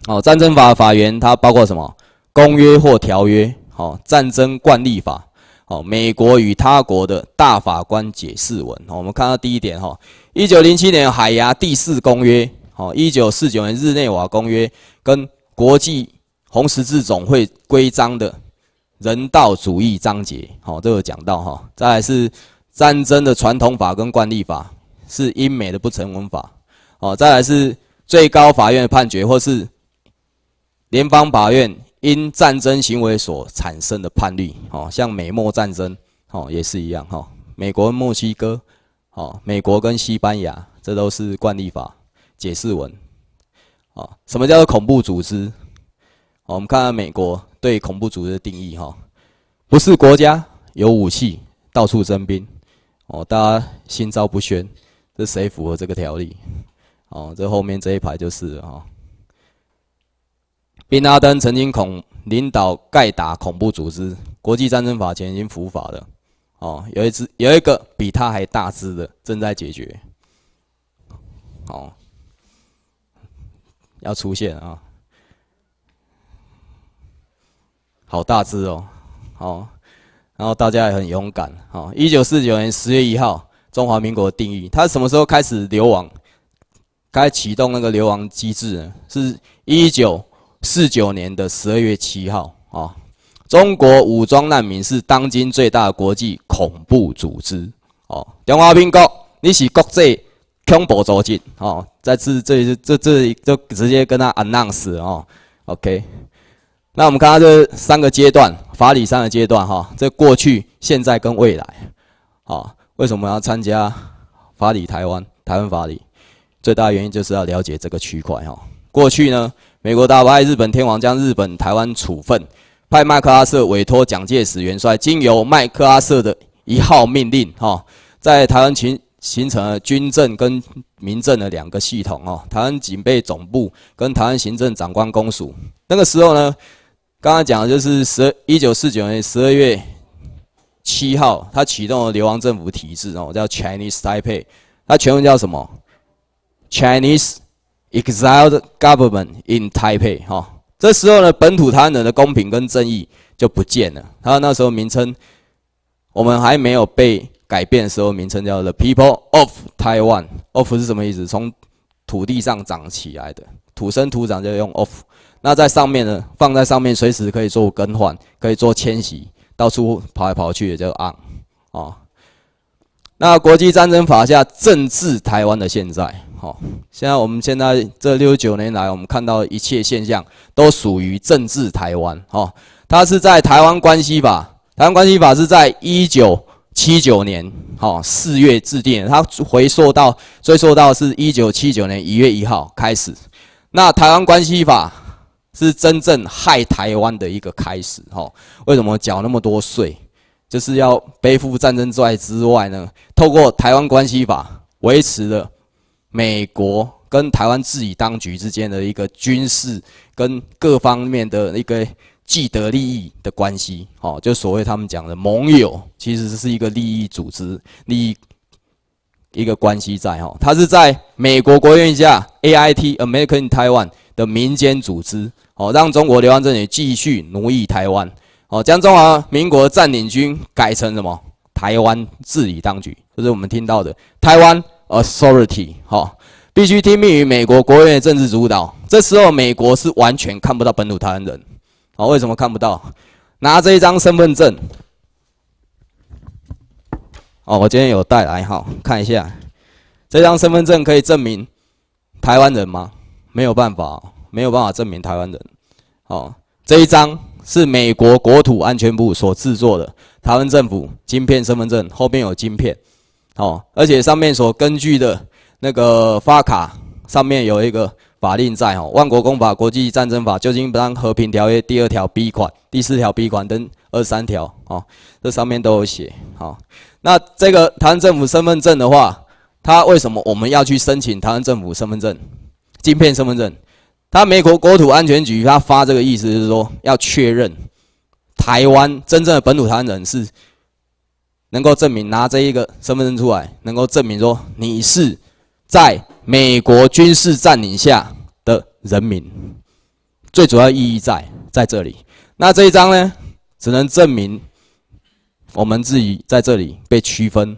哦，战争法法源它包括什么？公约或条约，好，战争惯例法。哦，美国与他国的大法官解释文。我们看到第一点哈，一九零七年海牙第四公约，好，一九四九年日内瓦公约跟国际红十字总会规章的人道主义章节，好，都有讲到哈。再来是战争的传统法跟惯例法，是英美的不成文法。好，再来是最高法院的判决或是联邦法院。因战争行为所产生的判例，哦，像美墨战争，哦，也是一样，哈，美国、墨西哥，哦，美国跟西班牙，这都是惯例法解释文，啊，什么叫做恐怖组织？我们看看美国对恐怖组织的定义，哈，不是国家有武器到处征兵，哦，大家心照不宣，这谁符合这个条例？哦，这后面这一排就是哈。宾拉登曾经恐领导盖达恐怖组织，国际战争法前已经伏法了。哦，有一只有一个比他还大只的正在解决。哦，要出现啊！好大只哦，好，然后大家也很勇敢。好，一九四九年十月一号，中华民国定义，他什么时候开始流亡？该启动那个流亡机制呢？是一九。四九年的十二月七号啊，中国武装难民是当今最大国际恐怖组织哦。中华民国，你是国际恐怖组织哦。在这这里这这里就直接跟他 announce 哦。OK，那我们看到这三个阶段，法理三个阶段哈，这过去、现在跟未来。好，为什么要参加法理台湾？台湾法理最大的原因就是要了解这个区块哈。过去呢？美国大派日本天皇将日本台湾处分，派麦克阿瑟委托蒋介石元帅，经由麦克阿瑟的一号命令，哈，在台湾群形成了军政跟民政的两个系统，哦，台湾警备总部跟台湾行政长官公署。那个时候呢，刚刚讲的就是十一九四九年十二月七号，他启动了流亡政府体制，哦，叫 Chinese Taipei，它全文叫什么？Chinese。Exiled government in Taipei，哈，这时候呢，本土台湾人的公平跟正义就不见了。他那时候名称，我们还没有被改变的时候，名称叫 The People of Taiwan。Of 是什么意思？从土地上长起来的，土生土长就用 of。那在上面呢，放在上面，随时可以做更换，可以做迁徙，到处跑来跑去也叫 on。哦，那国际战争法下政治台湾的现在。好，现在我们现在这六十九年来，我们看到一切现象都属于政治台湾。哈，它是在台湾关系法，台湾关系法是在一九七九年，哈四月制定，它回溯到追溯到是一九七九年一月一号开始。那台湾关系法是真正害台湾的一个开始。哈，为什么缴那么多税？就是要背负战争债之外呢？透过台湾关系法维持了。美国跟台湾自己当局之间的一个军事跟各方面的一个既得利益的关系，哦，就所谓他们讲的盟友，其实是一个利益组织、利益一个关系在哈。它是在美国国院下 A I T American Taiwan 的民间组织，哦，让中国流亡政权继续奴役台湾，哦，将中华民国占领军改成什么？台湾治理当局，就是我们听到的台湾。Authority，哈，必须听命于美国国务院政治主导。这时候，美国是完全看不到本土台湾人，哦，为什么看不到？拿这一张身份证，哦，我今天有带来，哈，看一下，这张身份证可以证明台湾人吗？没有办法，没有办法证明台湾人。哦，这一张是美国国土安全部所制作的台湾政府晶片身份证，后面有晶片。哦，而且上面所根据的那个发卡上面有一个法令在哦，《万国公法》《国际战争法》《旧金山和平条约》第二条 B 款、第四条 B 款等二三条哦，这上面都有写。好，那这个台湾政府身份证的话，它为什么我们要去申请台湾政府身份证、晶片身份证？它美国国土安全局它发这个意思就是说，要确认台湾真正的本土台湾人是能够证明拿这一个身份证出来，能够证明说你是在美国军事占领下人民。最主要意义在在这里。那这一张呢，只能证明我们自己在这里被区分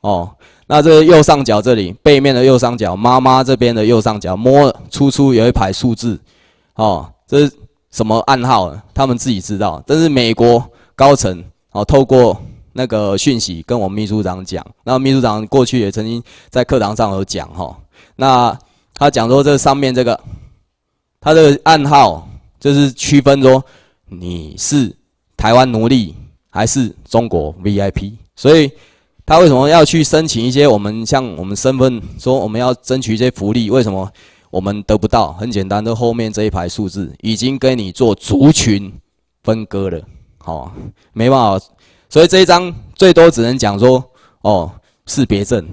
哦。那这右上角这里背面的右上角，妈妈这边的右上角摸出出有一排数字哦，这是什么暗号？他们自己知道。但是美国高层哦，透过那个讯息跟我们秘书长讲，那秘书长过去也曾经在课堂上有讲哈。那他讲说这上面这个。他的暗号就是区分说你是台湾奴隶还是中国 VIP，所以他为什么要去申请一些我们像我们身份说我们要争取一些福利？为什么我们得不到？很简单，的后面这一排数字已经跟你做族群分割了，好，没办法，所以这一张最多只能讲说哦，识别证，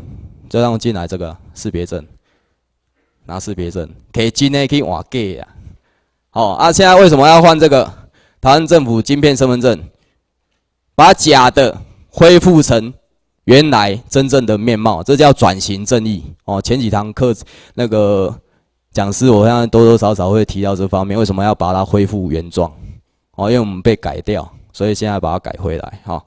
就让我进来这个识别证。拿识别证，可以今天可以换假呀。好啊，现在为什么要换这个台湾政府晶片身份证？把假的恢复成原来真正的面貌，这叫转型正义哦。前几堂课那个讲师，我现在多多少少会提到这方面。为什么要把它恢复原状？哦，因为我们被改掉，所以现在把它改回来。哈。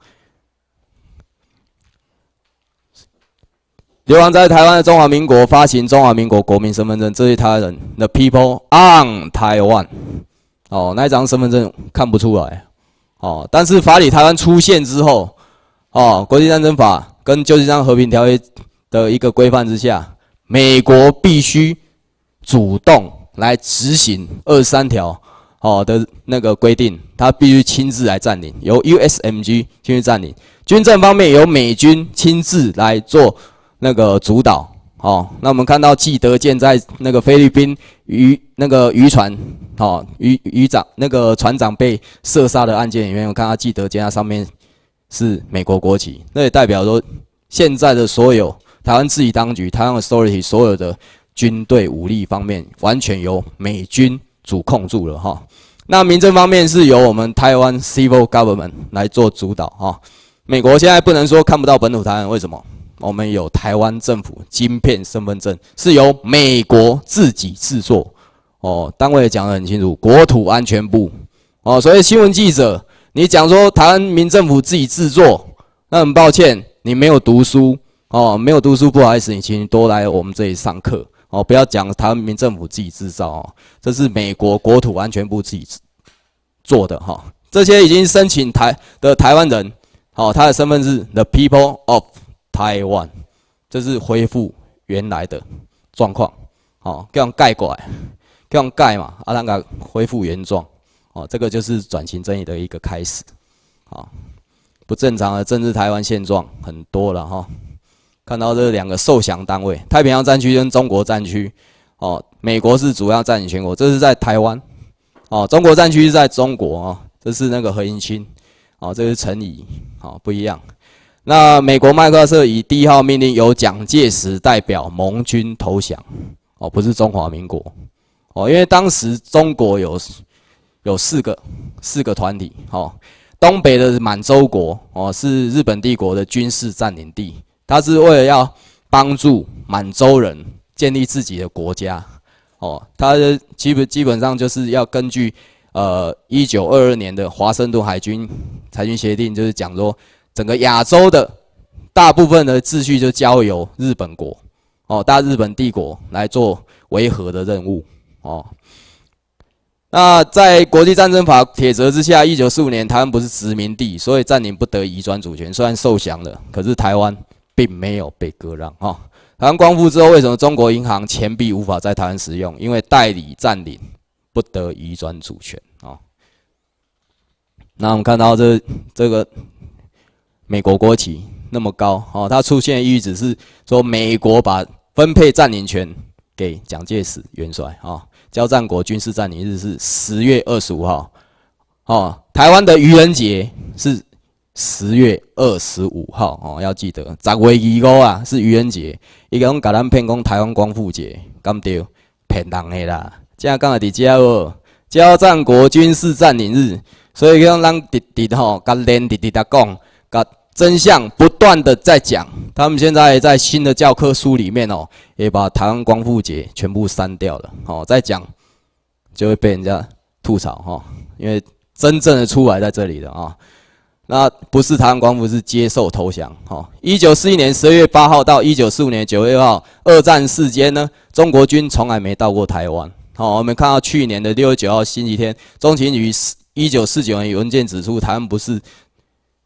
流亡在台湾的中华民国发行中华民国国民身份证，这是台湾人，The people on Taiwan。哦，那一张身份证看不出来。哦，但是法理台湾出现之后，哦，国际战争法跟旧金山和平条约的一个规范之下，美国必须主动来执行二三条哦的那个规定，他必须亲自来占领，由 USMG 亲自占领。军政方面由美军亲自来做。那个主导，哦，那我们看到记德舰在那个菲律宾渔那个渔船，哦，渔渔长那个船长被射杀的案件里面，我看到记德舰它上面是美国国旗，那也代表说现在的所有台湾自己当局、台湾 authority 所有的军队武力方面，完全由美军主控住了哈。那民政方面是由我们台湾 civil government 来做主导哈。美国现在不能说看不到本土台湾，为什么？我们有台湾政府晶片身份证，是由美国自己制作，哦，单位讲得很清楚，国土安全部，哦，所以新闻记者，你讲说台湾民政府自己制作，那很抱歉，你没有读书，哦，没有读书，不好意思，你请多来我们这里上课，哦，不要讲台湾民政府自己制造，哦，这是美国国土安全部自己做的，哈，这些已经申请台的台湾人，哦，他的身份是 The People of。台湾，这是恢复原来的状况，哦，这样盖过来，这样盖嘛，啊，那个恢复原状，哦，这个就是转型正义的一个开始，好，不正常的政治台湾现状很多了哈，看到这两个受降单位，太平洋战区跟中国战区，哦，美国是主要占领全国，这是在台湾，哦，中国战区是在中国啊，这是那个何应钦，哦，这是陈仪，好，不一样。那美国麦克瑟以第一号命令由蒋介石代表盟军投降，哦，不是中华民国，哦，因为当时中国有有四个四个团体，哦，东北的满洲国，哦，是日本帝国的军事占领地，他是为了要帮助满洲人建立自己的国家，哦，他的基本基本上就是要根据呃一九二二年的华盛顿海军裁军协定，就是讲说。整个亚洲的大部分的秩序就交由日本国哦，大日本帝国来做维和的任务哦。那在国际战争法铁则之下，一九四五年台湾不是殖民地，所以占领不得移转主权。虽然受降了，可是台湾并没有被割让哈。台湾光复之后，为什么中国银行钱币无法在台湾使用？因为代理占领不得移转主权啊。那我们看到这这个。美国国旗那么高哦，它出现的意义只是说美国把分配占领权给蒋介石元帅啊。交战国军事占领日是十月二十五号哦，台湾的愚人节是十月二十五号哦，要记得。十月二五啊是愚人节，伊讲甲咱骗讲台湾光复节，敢对？骗人的啦！这样讲的伫遮哦，交战国军事占领日，所以讲咱直直吼，甲连直直的讲，甲真相不断的在讲。他们现在在新的教科书里面哦，也把台湾光复节全部删掉了。哦，再讲就会被人家吐槽哈，因为。真正的出来在这里的啊，那不是台湾光复，是接受投降。哈，一九四一年十二月八号到一九四五年九月二号，二战期间呢，中国军从来没到过台湾。好，我们看到去年的六月九号星期天，中情局一九四九年文件指出，台湾不是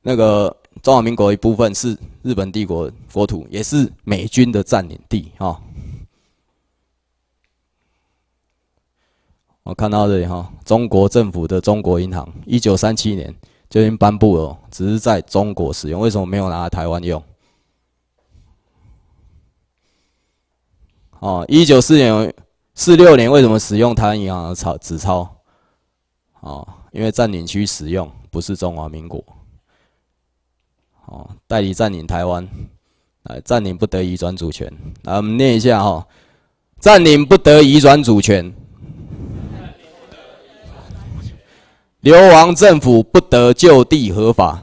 那个中华民国一部分，是日本帝国国土，也是美军的占领地。哈。我看到这里哈，中国政府的中国银行，一九三七年就已经颁布了，只是在中国使用，为什么没有拿来台湾用？哦，一九四年、四六年为什么使用台湾银行的钞纸钞？哦，因为占领区使用，不是中华民国。哦，代理占领台湾，来占领不得移转主权。来，我们念一下哈，占领不得移转主权。流亡政府不得就地合法。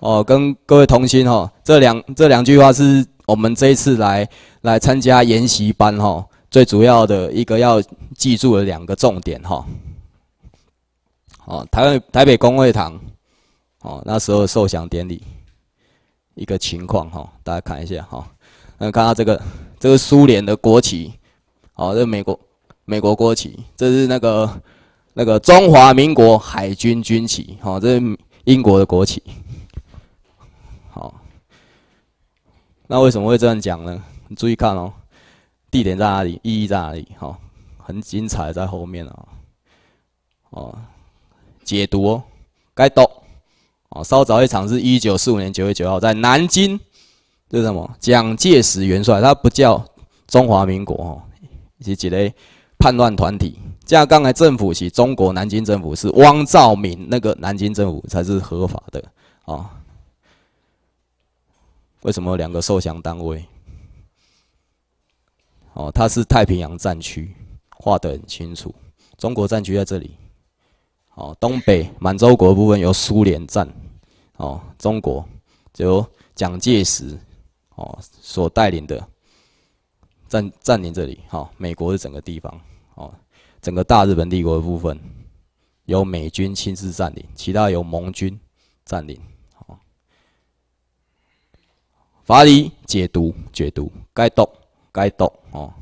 哦，跟各位同心哈，这两这两句话是我们这一次来来参加研习班哈，最主要的一个要记住的两个重点哈。哦台湾台北公会堂，哦，那时候受降典礼一个情况哈，大家看一下哈，那，看到这个这个苏联的国旗，哦，这美国。美国国旗，这是那个那个中华民国海军军旗，哦，这是英国的国旗，好。那为什么会这样讲呢？你注意看哦，地点在哪里？意义在哪里？好，很精彩，在后面啊。哦，解读哦，该读哦。稍早一场是一九四五年九月九号在南京，这是什么？蒋介石元帅，他不叫中华民国哦，是几类？叛乱团体，这样刚才政府是中国南京政府是汪兆铭那个南京政府才是合法的哦？为什么两个受降单位？哦，它是太平洋战区，画得很清楚。中国战区在这里，哦，东北满洲国部分由苏联占，哦，中国由蒋介石哦所带领的占占领这里，好，美国是整个地方。哦，整个大日本帝国的部分由美军亲自占领，其他由盟军占领。好，法理解读解读该懂该懂哦。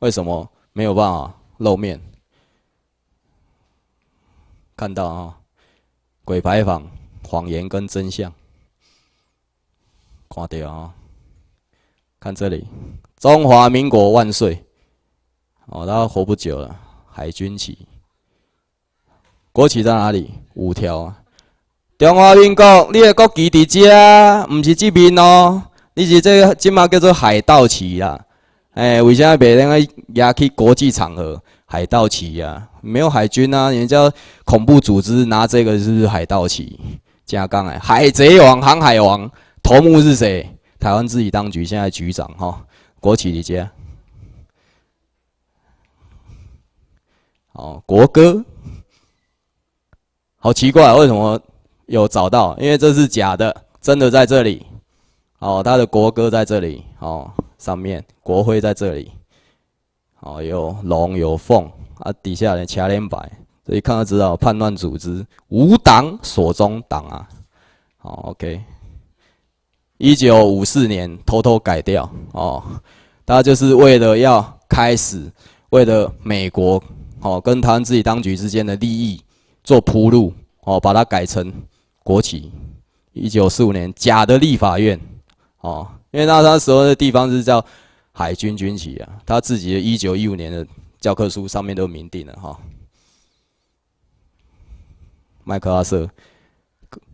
为什么没有办法露面？看到啊，鬼牌坊谎言跟真相，看到啊，看这里，中华民国万岁。哦，他活不久了。海军旗，国旗在哪里？五条啊！中华民国，你的国旗伫遮，唔是这边哦。你是这个，即马叫做海盗旗啦。哎，为啥别人个压去国际场合？海盗旗呀，没有海军啊，人家恐怖组织拿这个是海盗旗？加杠哎，海贼王、航海王，头目是谁？台湾自己当局现在局长哈，国旗伫遮。哦，国歌，好奇怪，为什么有找到？因为这是假的，真的在这里。哦，他的国歌在这里，哦，上面国徽在这里，哦，有龙有凤啊，底下的掐连白，所以看到知道叛乱组织无党所中党啊。好，OK，一九五四年偷偷改掉，哦，他就是为了要开始，为了美国。哦，跟台湾自己当局之间的利益做铺路，哦，把它改成国旗。一九四五年假的立法院，哦，因为那那时候的地方是叫海军军旗啊，他自己的一九一五年的教科书上面都明定了哈。麦克阿瑟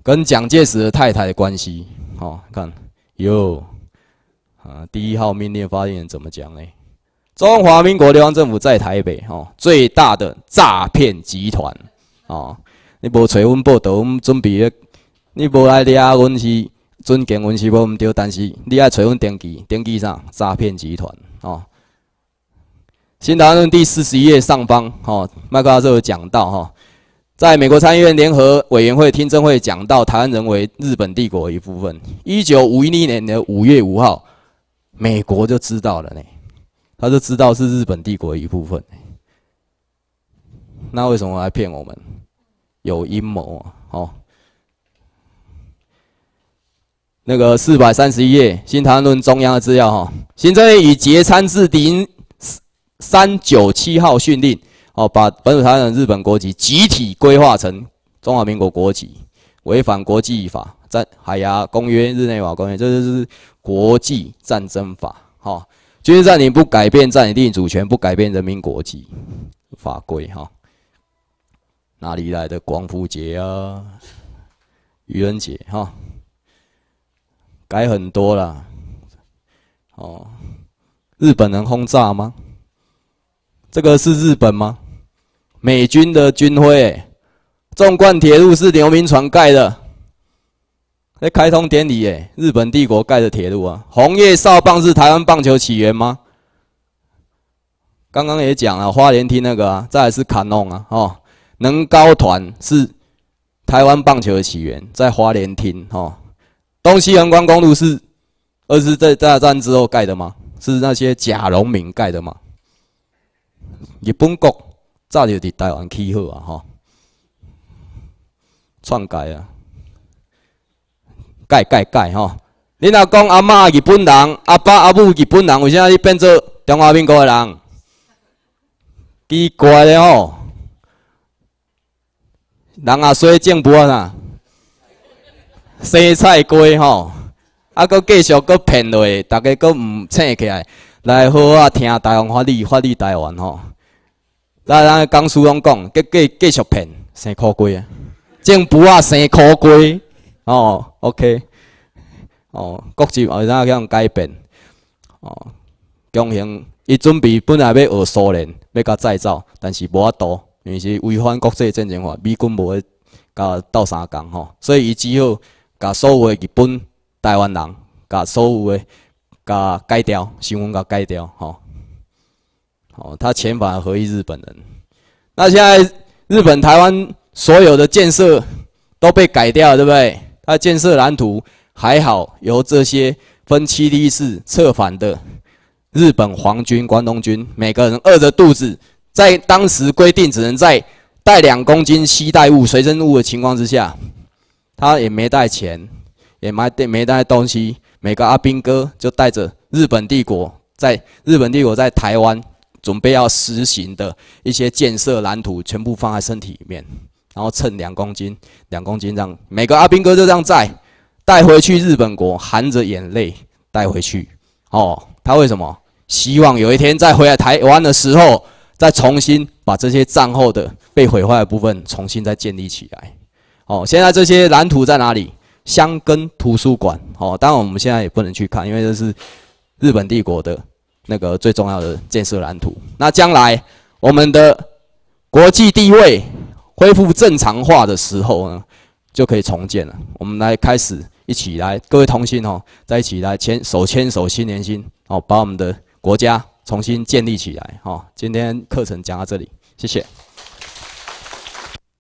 跟蒋介石的太太的关系，哦，看，哟，啊，第一号命令发言人怎么讲呢？中华民国地方政府在台北哦，最大的诈骗集团哦，你无找阮报道，阮准备，你无来抓阮是尊敬阮是无毋对，但是你爱找阮登记，登记上诈骗集团哦。新答案第四十一页上方哦，麦克阿瑟有讲到哈。在美国参议院联合委员会听证会讲到，台湾人为日本帝国一部分。一九五一年的五月五号，美国就知道了呢，他就知道是日本帝国一部分。那为什么来骗我们？有阴谋啊！哦，那个四百三十一页，新谈论中央的资料哈，新政以节参制第三九七号训令。哦，把本土台湾的日本国籍集体规划成中华民国国籍，违反国际法、在海牙公约、日内瓦公约，这就是国际战争法。哈，军事占领不改变占领地主权，不改变人民国籍法规。哈，哪里来的光复节啊？愚人节？哈，改很多了。哦，日本人轰炸吗？这个是日本吗？美军的军徽，纵贯铁路是刘铭传盖的，在开通典礼诶，日本帝国盖的铁路啊。红叶哨棒是台湾棒球起源吗？刚刚也讲了，花莲厅那个啊，再来是卡弄啊，哦，能高团是台湾棒球的起源，在花莲厅哦。东西横贯公路是二次大战之后盖的吗？是那些假农民盖的吗？日本国。早就伫台湾起好啊，吼，篡改啊，改改改吼！你若讲阿嬷日本人，阿爸阿母日本人，为啥你变做中华民国的人？奇怪的吼！人啊，说政府啊，生菜鸡吼，啊，搁继续搁骗落，大家搁毋醒起来，来好啊，听台湾法律，法律台湾吼。咱咱江苏拢讲，继继继续骗，生苦瓜啊！政府啊，生苦龟哦，OK，哦，国籍后怎样改变？哦，强行伊准备本来要学苏联，要甲再造，但是无法度，因为是违反国际战争法，美军无会甲斗相共吼，所以伊只好甲所有诶日本台湾人，甲所有诶甲改掉，新闻甲改掉吼。哦，他遣返合一日本人，那现在日本台湾所有的建设都被改掉，对不对？他建设蓝图还好，由这些分七地式策反的日本皇军、关东军，每个人饿着肚子，在当时规定只能在带两公斤携带物、随身物的情况之下，他也没带钱，也没带没带东西，每个阿兵哥就带着日本帝国在日本帝国在台湾。准备要实行的一些建设蓝图，全部放在身体里面，然后称两公斤，两公斤这样，每个阿兵哥就这样载带回去日本国，含着眼泪带回去。哦，他为什么希望有一天再回来台湾的时候，再重新把这些战后的被毁坏的部分重新再建立起来？哦，现在这些蓝图在哪里？香根图书馆。哦，当然我们现在也不能去看，因为这是日本帝国的。那个最重要的建设蓝图，那将来我们的国际地位恢复正常化的时候呢，就可以重建了。我们来开始一起来，各位同心哦，在一起来牵手牵手心连心哦，把我们的国家重新建立起来哦。今天课程讲到这里，谢谢。